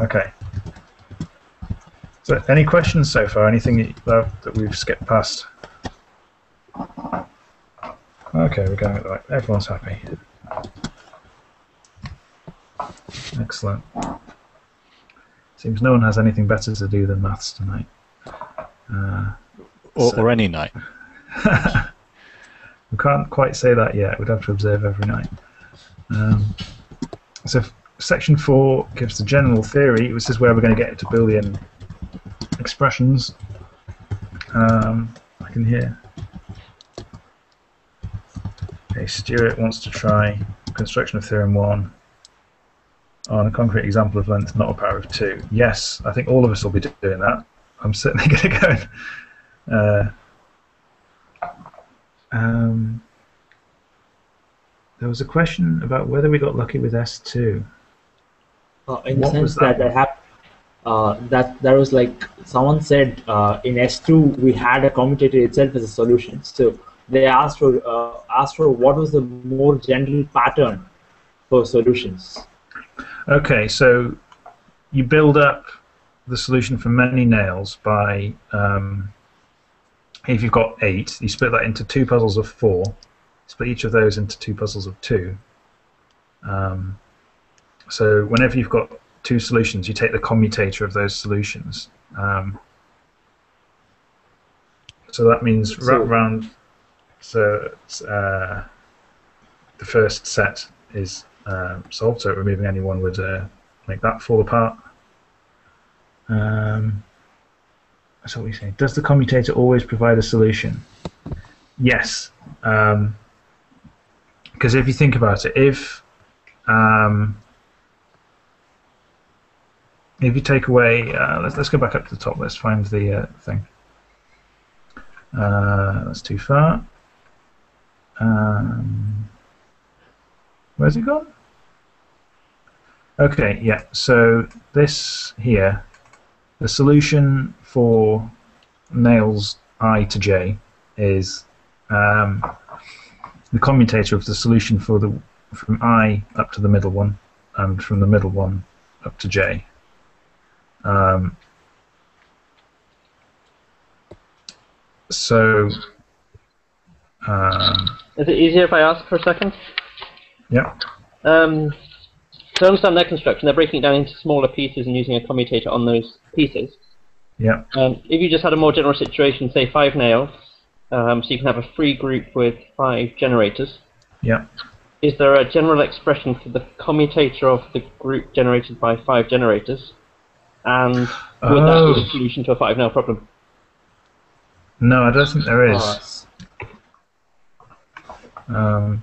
Okay. So, any questions so far? Anything that, that we've skipped past? Okay, we're going right. Everyone's happy. Excellent. Seems no one has anything better to do than maths tonight. Uh, or, So- or any night. we can't quite say that yet. We'd have to observe every night. Um, so, f- section four gives the general theory. This is where we're going to get into Boolean expressions. Um, I can hear. Okay, Stuart wants to try construction of theorem one on a concrete example of length not a power of two. Yes, I think all of us will be doing that. I'm certainly going to go and. Uh, um, there was a question about whether we got lucky with S2. Uh, in the What sense that that that uh, that there was like someone said uh, in S2 we had a commutator itself as a solution. So they asked for uh, asked for what was the more general pattern for solutions. Okay, so you build up the solution for many nails by, um, if you've got eight, you split that into two puzzles of four, split each of those into two puzzles of two. Um, so whenever you've got two solutions, you take the commutator of those solutions. Um, so that means wrap round. So uh, the first set is uh, solved, so removing any one would uh, make that fall apart. Um, that's what we say. Does the commutator always provide a solution? Yes. Because if you think about it, if um, if you take away, uh, let's let's go back up to the top. Let's find the uh, thing. Uh, that's too far. Um, where's it gone? Okay, yeah. So this here, the solution for nails i to j is um, the commutator of the solution for the from i up to the middle one, and from the middle one up to j. Um, so, um, Is it easier if I ask for a second? yeah. Um, to understand their construction, they're breaking it down into smaller pieces and using a commutator on those pieces. Yeah. Um, if you just had a more general situation, say five nails, um, so you can have a free group with five generators, Yeah. is there a general expression for the commutator of the group generated by five generators? And would that Oh. be the solution to a five nail problem? No, I don't think there is. Um,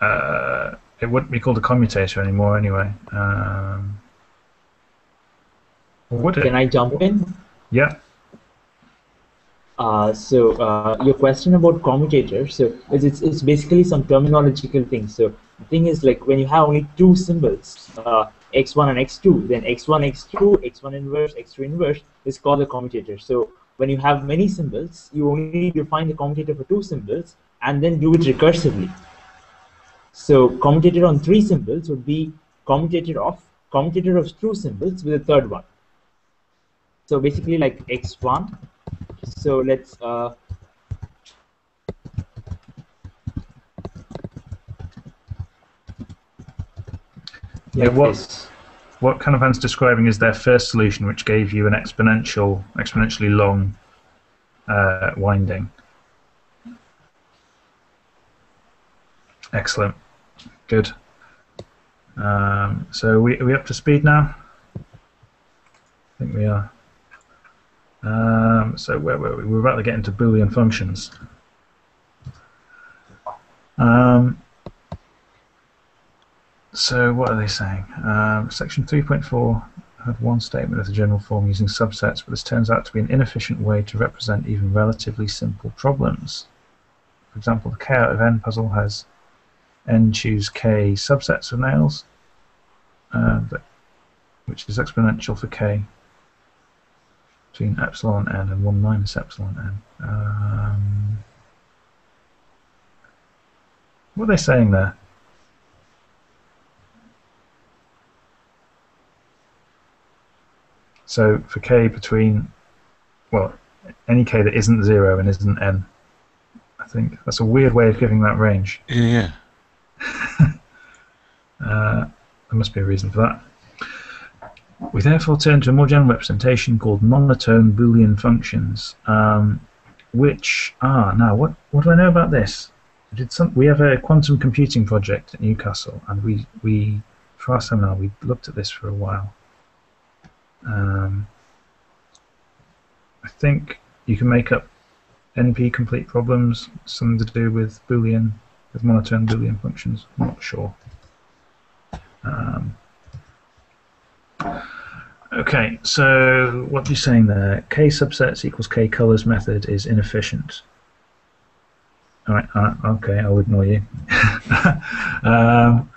uh, it wouldn't be called a commutator anymore, anyway. Um, would can? I jump in? Yeah. Uh, so uh, your question about commutator, so it's, it's, it's basically some terminological thing. So the thing is like when you have only two symbols, uh, x1 and x2, then x1, x2, x1 inverse, x2 inverse is called a commutator. So when you have many symbols, you only need to find the commutator for two symbols and then do it recursively. So commutator on three symbols would be commutator of commutator of two symbols with a third one. So basically like x1 so let's uh, Yeah, like what- Canavan's describing is their first solution, which gave you an exponential, exponentially long uh, winding. Excellent. Good. Um, so we, are we up to speed now? I think we are. Um, so where were we? We're about to get into Boolean functions. Um, so what are they saying? Um, section 3.4 had one statement of the general form using subsets, but this turns out to be an inefficient way to represent even relatively simple problems. For example, the k out of n puzzle has n choose k subsets of nails, uh, which is exponential for k between epsilon n and 1 minus epsilon n. Um, what are they saying there? So for k between, well, any k that isn't 0 and isn't n. I think that's a weird way of giving that range. Yeah. Uh, there must be a reason for that. We therefore turn to a more general representation called monotone Boolean functions, um, which are now what what do I know about this? Did some. We have a quantum computing project at Newcastle, and we we for our seminar we looked at this for a while. Um, I think you can make up NP complete problems, something to do with Boolean with monotone Boolean functions? I'm not sure. Um, okay, so what are you saying there? K subsets equals K colors method is inefficient. All right, uh, okay, I'll ignore you. um,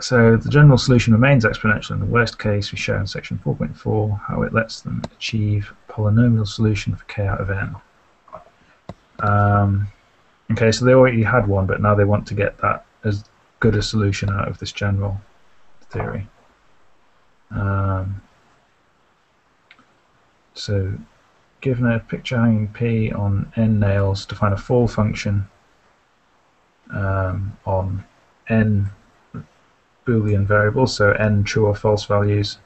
so the general solution remains exponential in the worst case. We show in section 4.4 how it lets them achieve polynomial solution for k out of n. Um, okay, so they already had one, but now they want to get that as good a solution out of this general theory. Um, so given a picture hanging p on n nails to find a fall function um, on n Boolean variables, so n true or false values,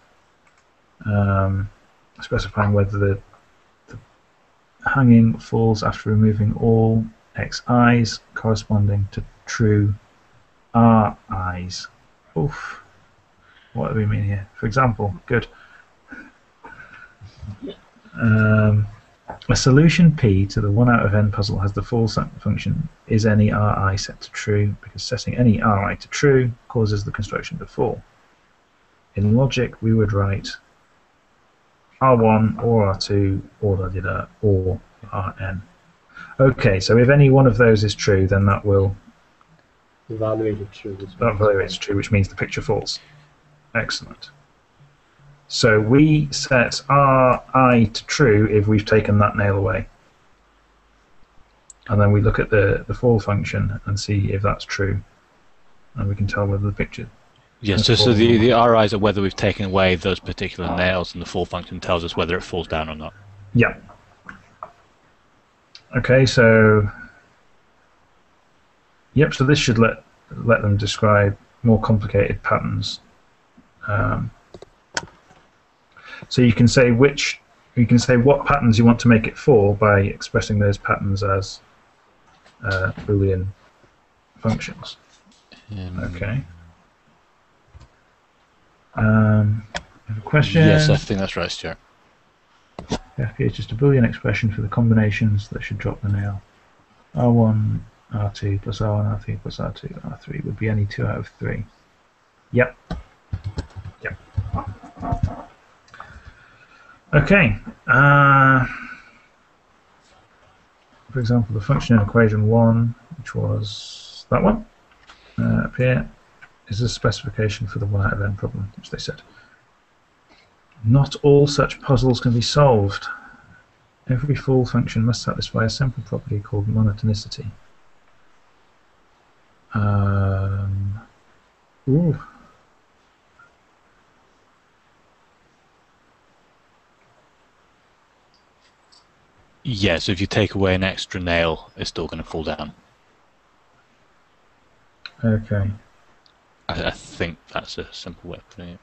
um, specifying whether the, the, hanging falls after removing all xi's corresponding to true ri's. Oof. What do we mean here? For example, good. Um, a solution P to the 1 out of n puzzle has the fall function is any Ri set to true because setting any Ri to true causes the construction to fall. In logic, we would write R1 or R2 or da, da, da, or Rn. Okay, so if any one of those is true, then that will Evaluate it true. that evaluates true, which means the picture falls. Excellent. So we set Ri to true if we've taken that nail away. And then we look at the, the fall function and see if that's true. And we can tell whether the picture. Yeah, so, so the, the RIs are whether we've taken away those particular nails, and the fall function tells us whether it falls down or not. Yeah. Okay, so. Yep, so this should let let them describe more complicated patterns. Um, so you can say which you can say what patterns you want to make it for by expressing those patterns as uh, Boolean functions. Um, Okay. Um, have a question. Yes, I think that's right, Stuart. FP is just a Boolean expression for the combinations that should drop the nail. R1, R2 plus R1, R3 plus R2, R3 would be any two out of three. Yep. Yep. Okay. Uh, for example, the function in equation 1, which was that one, uh, up here, is a specification for the 1 out of n problem, which they said. Not all such puzzles can be solved. Every fall function must satisfy a simple property called monotonicity. Um, ooh. Yeah, so if you take away an extra nail, it's still going to fall down. Okay. I, I think that's a simple way of putting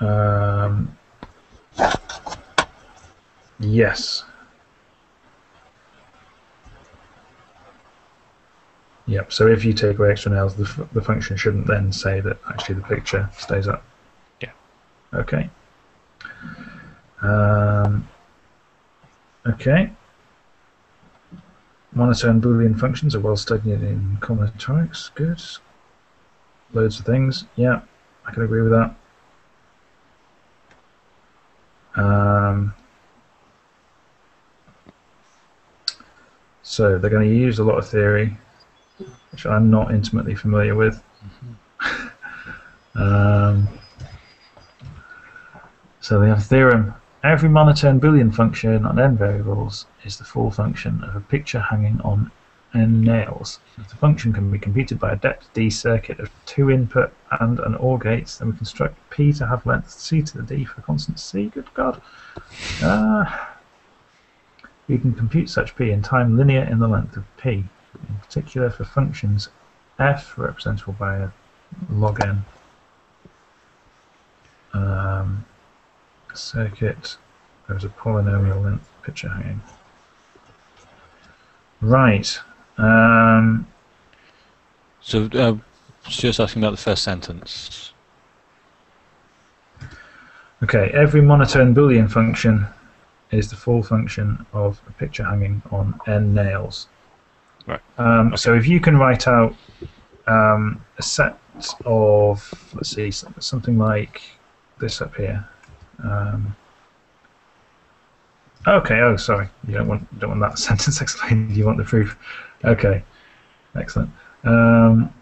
it. Um, yes. Yep. So if you take away extra nails, the, f- the function shouldn't then say that actually the picture stays up. Yeah. Okay. Um, okay. and Boolean functions are well studied in combinatorics. Good. Loads of things. Yeah, I can agree with that. Um, so they're going to use a lot of theory, which I'm not intimately familiar with. um, so they have a theorem. Every monotone Boolean function on n variables is the fall function of a picture hanging on n nails. If the function can be computed by a depth d circuit of two input and an OR gates, then we construct p to have length c to the d for constant c. Good God. Uh, we can compute such p in time linear in the length of p, in particular for functions f representable by a log n. Um, circuit, there's a polynomial length picture hanging. Right. Um, So, uh, Stuart's asking about the first sentence. okay, every monotone Boolean function is the fall function of a picture hanging on n nails. Right. Um, So if you can write out um, a set of, let's see, something like this up here. Um, okay. Oh, sorry. You don't want don't want that sentence explained. You want the proof. Okay. Excellent. Um,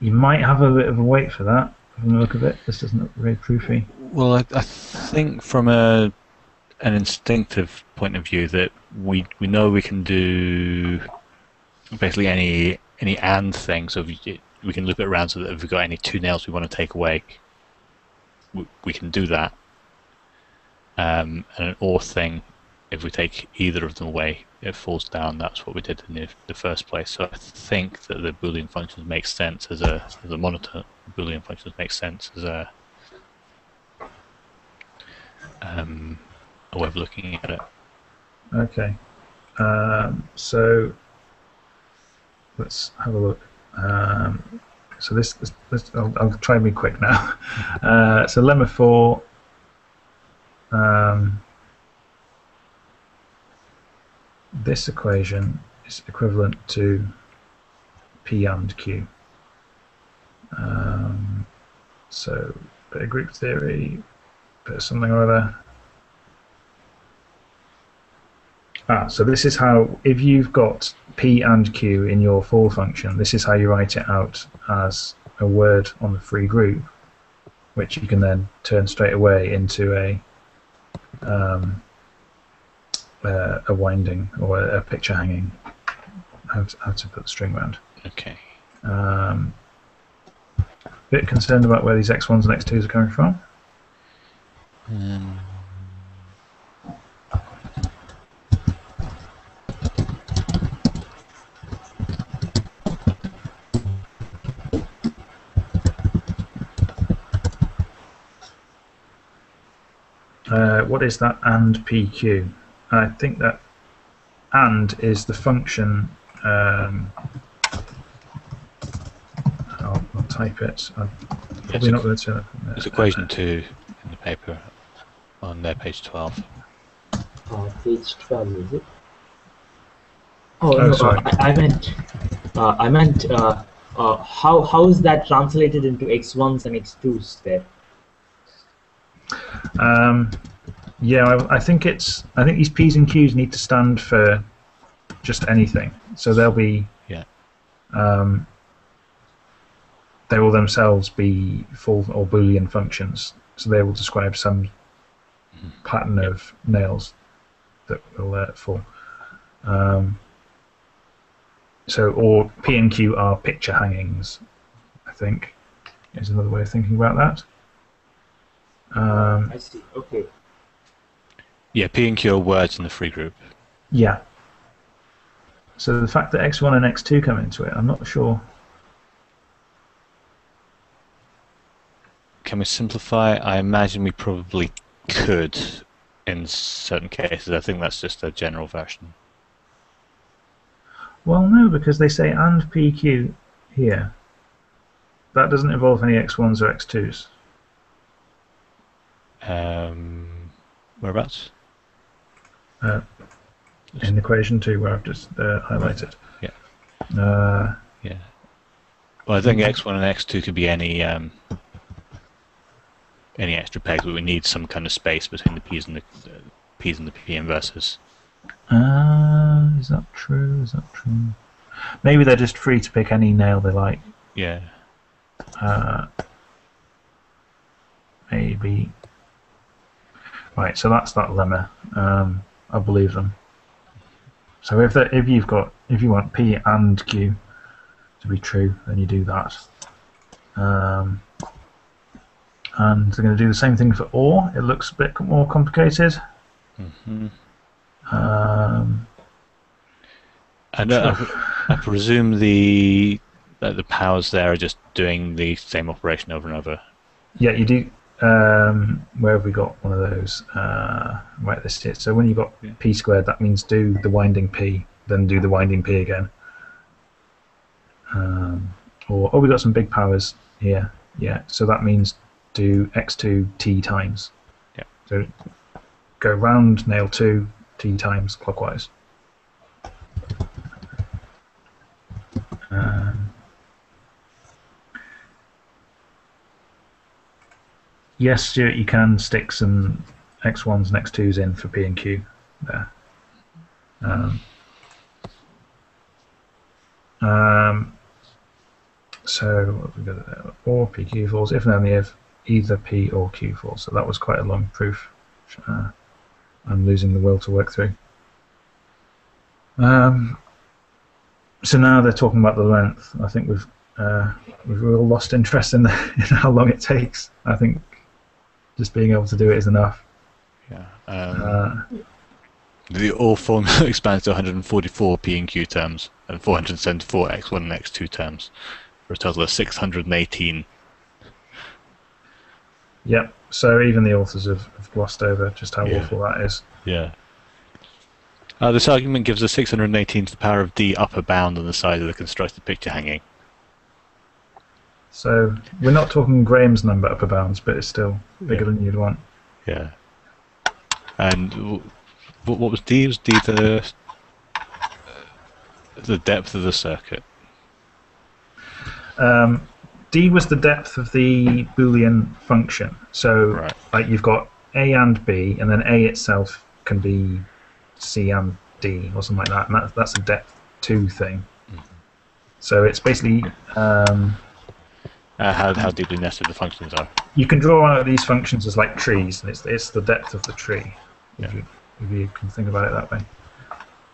you might have a bit of a wait for that. From the look of it, this doesn't look very proofy. Well, I, I think from a an instinctive point of view that we we know we can do basically any any and thing. So you, we can loop it around so that if we've got any two nails we want to take away, we, can do that. Um, and an or thing, if we take either of them away, it falls down. That's what we did in the, the first place. So I think that the Boolean functions make sense as a as a monitor. Boolean functions make sense as a um, a way of looking at it. Okay. Um, so let's have a look. Um, so this, this, this I'll, I'll try and be quick now. Uh, so lemma four. Um, this equation is equivalent to P and Q. Um, so bit of group theory, bit of something or other. Ah, so this is how, if you've got P and Q in your fall function, this is how you write it out as a word on the free group, which you can then turn straight away into a um, uh, a winding or a, a picture hanging. How to, how to put the string around. Okay. Um, bit concerned about where these x1s and x2s are coming from. Um, Uh, what is that and PQ? I think that and is the function. Um, I'll, I'll type it. I'm probably Yes, not going to turn it. It's equation two in the paper on uh, page twelve. Uh, page 12, is it? Oh, Oh, no, sorry. uh, I, I meant, uh, I meant, uh, uh, how how is that translated into x1s and x2s there? Um, yeah, I, I think it's. I think these P's and Q's need to stand for just anything. So they'll be. Yeah. Um, they will themselves be full or Boolean functions. So they will describe some pattern of nails that will uh, fall. Um, so, or P and Q are picture hangings. I think is another way of thinking about that. Um, I see, okay. Yeah, P and Q are words in the free group. Yeah. So the fact that X1 and X2 come into it, I'm not sure. Can we simplify? I imagine we probably could in certain cases. I think that's just a general version. Well, no, because they say and PQ here. That doesn't involve any X1s or X2s. Um, whereabouts? Uh, in equation 2, where I've just uh, highlighted. Yeah. Uh, Yeah. Well, I think X1 and X2 could be any um, any extra pegs, but we need some kind of space between the P's and the uh, P's and the P inverses. uh, is that true? Is that true? Maybe they're just free to pick any nail they like. Yeah. Uh, maybe. Right, so that's that lemma. Um, I believe them. So if the, if you've got if you want P and Q to be true, then you do that. Um, and they're going to do the same thing for OR. It looks a bit more complicated. Mm -hmm. Um, And uh, I, I presume the that the powers there are just doing the same operation over and over. Yeah, you do. Um, where have we got one of those? Uh, right, this is it. So when you've got Yeah. p squared, that means do the winding p, then do the winding p again. Um, or oh, we've got some big powers here. Yeah, so that means do x2 t times. Yeah. So go round nail 2 t times clockwise. Um, yes, Stuart, you can stick some x1s and x2s in for P and Q there. Um, um, so what we got there? Or PQ falls if and only if either P or Q falls. So that was quite a long proof. Uh, I'm losing the will to work through. Um, so now they're talking about the length. I think we've uh, we've all lost interest in, the, in how long it takes. I think just being able to do it is enough. Yeah. Um, Uh, the all formula expands to 144 P and Q terms and 474 X1 and X2 terms for a total of 618. Yep. So even the authors have, have glossed over just how Yeah. awful that is. Yeah. Uh, this argument gives us 618 to the power of d upper bound on the side of the constructed picture hanging. So we're not talking Graham's number upper bounds, but it's still bigger Yeah. than you'd want. Yeah. And w- what, what was d? Was d the the depth of the circuit? Um, D was the depth of the Boolean function. So Right. like you've got A and B, and then A itself can be C and D or something like that, and that's that's a depth two thing. So it's basically um, Uh, how how deeply nested the functions are. you can draw out these functions as like trees, and it's it's the depth of the tree. If, you, if you can think about it that way.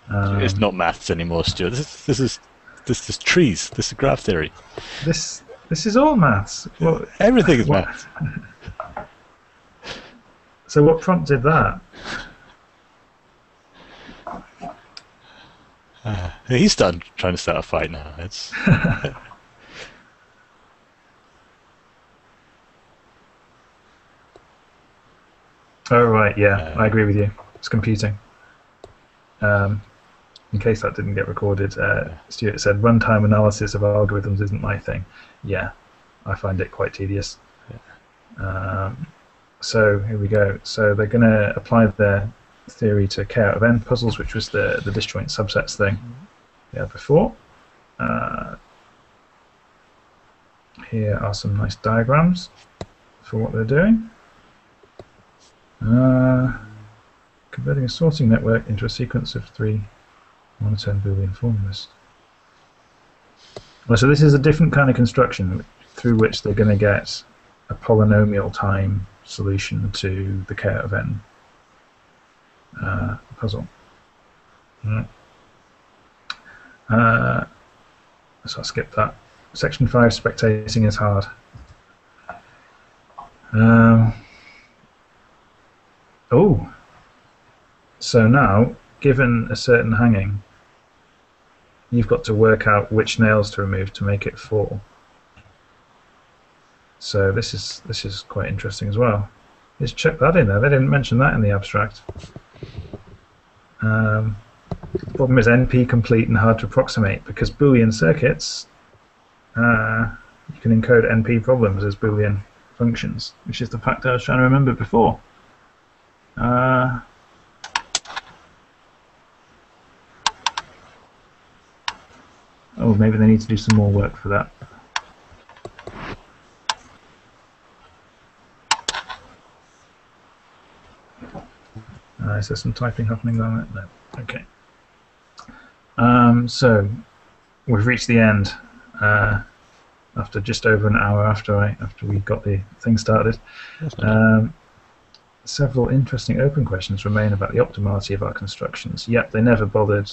Um, it's not maths anymore, Stuart. This, is- this is this is trees. This is graph theory. This this is all maths. Well, Everything is What? maths. so what prompted that? He's done trying to start a fight now. It's Oh right, yeah, Uh, I agree with you. It's computing. Um, in case that didn't get recorded, uh, Stuart said runtime analysis of algorithms isn't my thing. Yeah, I find it quite tedious. Um, so here we go. So they're going to apply their theory to k out of n puzzles, which was the the disjoint subsets thing we had before. Uh, here are some nice diagrams for what they're doing. Uh, converting a sorting network into a sequence of three monotone Boolean formulas. Well, so this is a different kind of construction through which they're going to get a polynomial time solution to the k of n uh, puzzle. Right. Uh, so I'll skip that. Section 5, spectating is hard. Um, Oh. So now, given a certain hanging, you've got to work out which nails to remove to make it fall. So this is this is quite interesting as well. Let's check that in there. They didn't mention that in the abstract. Um, the problem is NP complete and hard to approximate because Boolean circuits, uh, you can encode NP problems as Boolean functions, which is the fact I was trying to remember before. Uh, oh, maybe they need to do some more work for that. Uh, is there some typing happening on it? No. Okay. Um, so we've reached the end uh, after just over an hour after I after we got the thing started. Several interesting open questions remain about the optimality of our constructions. Yet they never bothered,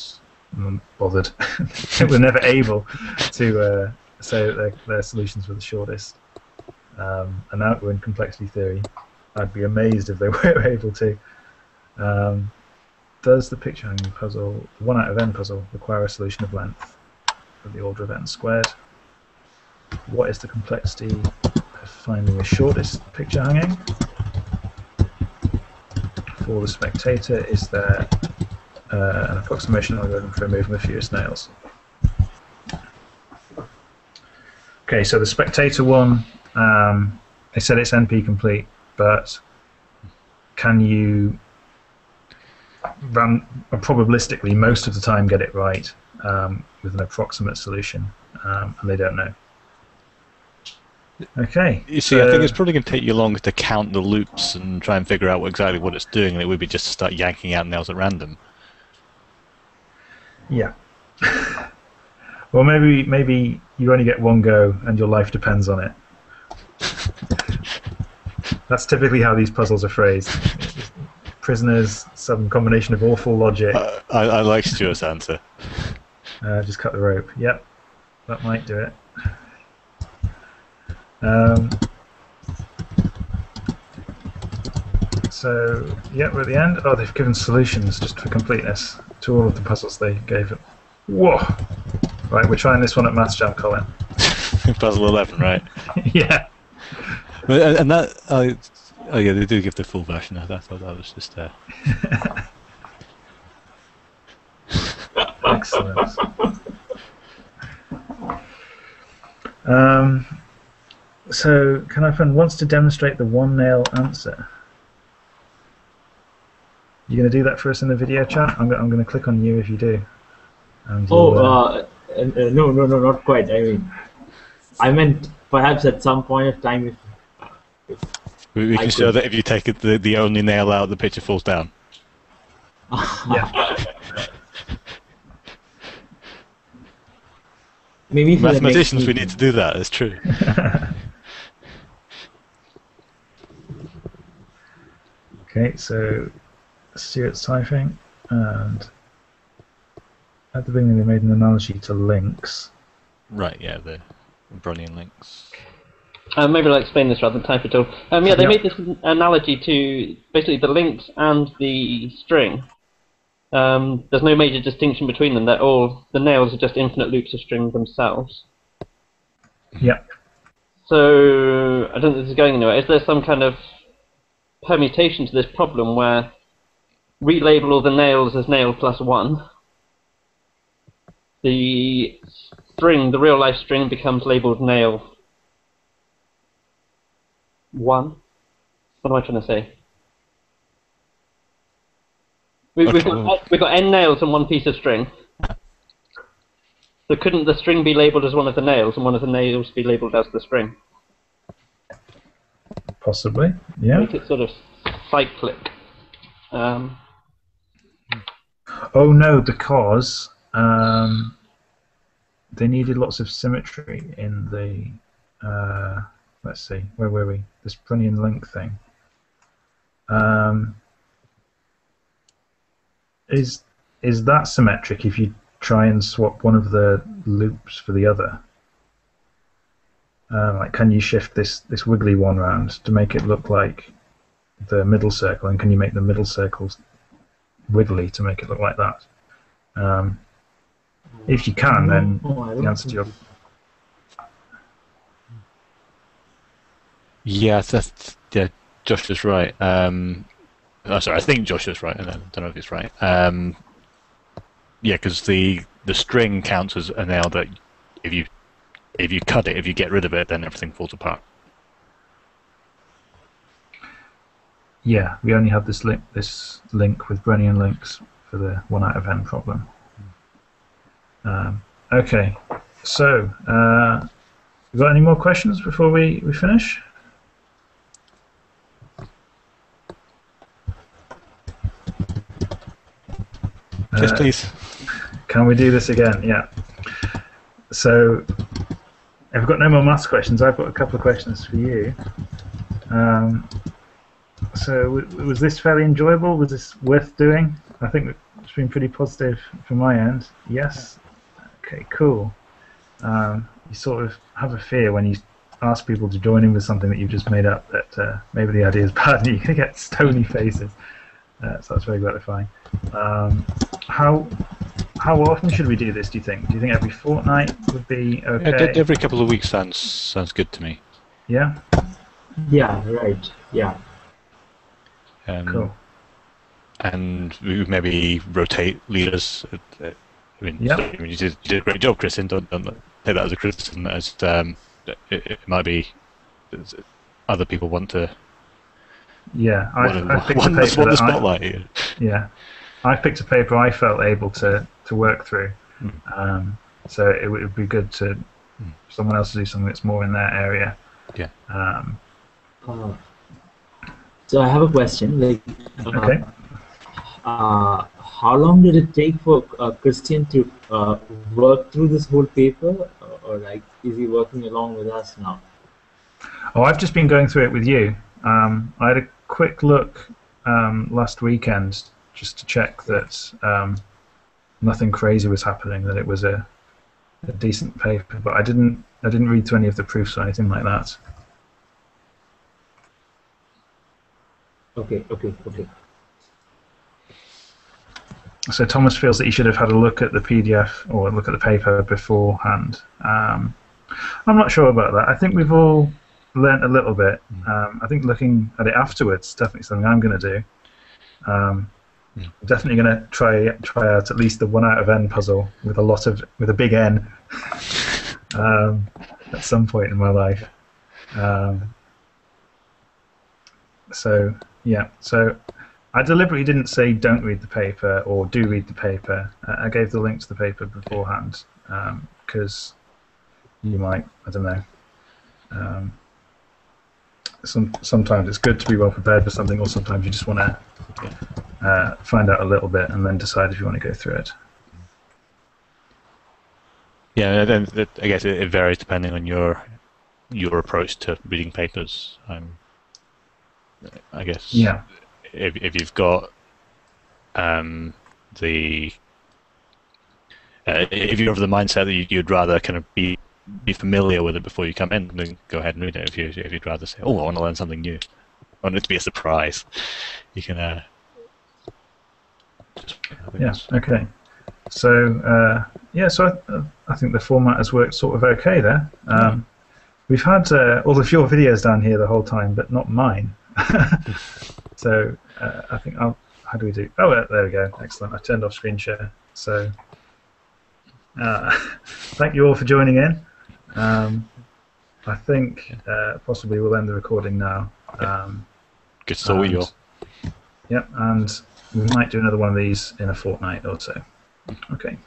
mm, bothered. they were never able to uh, say that their, their solutions were the shortest. Um, and now we're in complexity theory, I'd be amazed if they were able to. Um, does the picture hanging puzzle, the one out of n puzzle, require a solution of length of the order of n squared? What is the complexity of finding the shortest picture hanging? For the spectator is there uh, an approximation algorithm for removing the fewest nails. Okay, so the spectator one, um, they said it's NP complete, but can you ran probabilistically most of the time get it right um, with an approximate solution, um, and they don't know. Okay. You see, I think it's probably going to take you longer to count the loops and try and figure out what, exactly what it's doing than it would be just to start yanking out nails at random. Yeah. well, maybe maybe you only get one go, and your life depends on it. That's typically how these puzzles are phrased. Prisoners, some combination of awful logic. Uh, I, I like Stuart's answer. Uh, just cut the rope. Yep, that might do it. Um, so, yeah, we're at the end. Oh, they've given solutions just for completeness to all of the puzzles they gave it. Whoa! Right, we're trying this one at Maths Jam, Colin. Puzzle 11, right? yeah. And and that. Uh, oh, yeah, they do give the full version. I thought that was just. Uh, Excellent. Um, so, Canifan wants to demonstrate the one nail answer. You going to do that for us in the video chat? I'm, go- I'm going to click on you if you do. And Oh, uh, uh, uh, no, no, no, not quite. I mean, I meant perhaps at some point of time if we, we I can show could- that if you take it, the, the only nail out, the picture falls down. yeah. maybe for the next Mathematicians, we need to do that. It's true. Okay, so Stuart's typing, and at the beginning they made an analogy to links. Right, yeah, the Brunnian links. Uh, maybe I'll explain this rather than type it all. Um, yeah, they Yeah. made this analogy to basically the links and the string. Um, there's no major distinction between them. They're all the nails are just infinite loops of string themselves. Yep. So I don't think this is going anywhere. Is there some kind of permutation to this problem where relabel all the nails as nail plus one? The string, the real life string, becomes labeled nail one. What am I trying to say? We, we've, got, we've got n nails on one piece of string. So couldn't the string be labeled as one of the nails and one of the nails be labeled as the string? Possibly. Yeah. Make it sort of cyclic. Um, Oh no, because um, they needed lots of symmetry in the. Uh, let's see, where were we? This Brunnian link thing. Um, is is that symmetric if you try and swap one of the loops for the other? Uh, like, can you shift this this wiggly one round to make it look like the middle circle, and can you make the middle circles wiggly to make it look like that. Um, if you can, then Oh, the answer to your think Yeah, that's, yeah, Josh is right. Um, oh, sorry, I think Josh is right. I don't don't know if he's right. Um, yeah, because the the string counts as a nail that if you if you cut it, if you get rid of it, then everything falls apart. yeah, we only have this link this link with Brunnian links for the one out of n problem. Um, okay, so uh, you got any more questions before we, we finish? Yes, Uh, please. Can we do this again? Yeah. So, I've got no more maths questions. I've got a couple of questions for you. Um, so, was this fairly enjoyable? Was this worth doing? I think it's been pretty positive from my end. Yes. Okay, cool. Um, you sort of have a fear when you ask people to join in with something that you've just made up that uh, maybe the idea is bad and you're going to get stony faces. Uh, so that's very gratifying. Um, how how often should we do this? Do you think? Do you think every fortnight would be okay? d- every couple of weeks sounds sounds good to me. Yeah. Yeah, right. Yeah. Um, Cool. And we would maybe rotate leaders. I mean, Yep. I mean, you, did, you did a great job, Chris. And don't, don't take that as a criticism. As um, it, it might be other people want to Yeah. I, want, I picked want, the the, paper want the that I- Yeah. I picked a paper I felt able to, to work through. Mm. Um, so it would be good to Mm. someone else to do something that's more in their area. Yeah. Um, Uh, so I have a question. Like, uh, Okay. Uh, how long did it take for uh, Christian to uh, work through this whole paper, or, or like, is he working along with us now? Oh, I've just been going through it with you. Um, I had a quick look um, last weekend just to check that um, nothing crazy was happening, that it was a, a decent paper. But I didn't I didn't read to any of the proofs or anything like that. Okay, okay, okay. So Thomas feels that he should have had a look at the PDF or look at the paper beforehand. Um, I'm not sure about that. I think we've all learnt a little bit. Um, I think looking at it afterwards is definitely something I'm going to do. Um, Yeah. Definitely going to try try out at least the one out of n puzzle with a lot of with a big N um, at some point in my life. Um, so yeah, so I deliberately didn't say don't read the paper or do read the paper. Uh, I gave the link to the paper beforehand because you might, I don't know. Some, sometimes it's good to be well prepared for something, or sometimes you just want to uh, find out a little bit and then decide if you want to go through it. Yeah, and then it, I guess it, it varies depending on your your approach to reading papers. Um, I guess. Yeah. If if you've got um, the uh, if you're of the mindset that you'd rather kind of be be familiar with it before you come in, then go ahead and read it. If you if you'd rather say, "Oh, I want to learn something new," I want it to be a surprise, you can. Uh, just, Yeah. Okay. So uh, yeah, so I, I think the format has worked sort of okay there. Um, We've had uh, all of your videos down here the whole time, but not mine. so uh, I think I'll. How do we do? Oh, uh, there we go. Excellent. I turned off screen share. So uh, thank you all for joining in. Um, I think uh, possibly we'll end the recording now. Um, Good to you all. Yep, and we might do another one of these in a fortnight or so. Okay.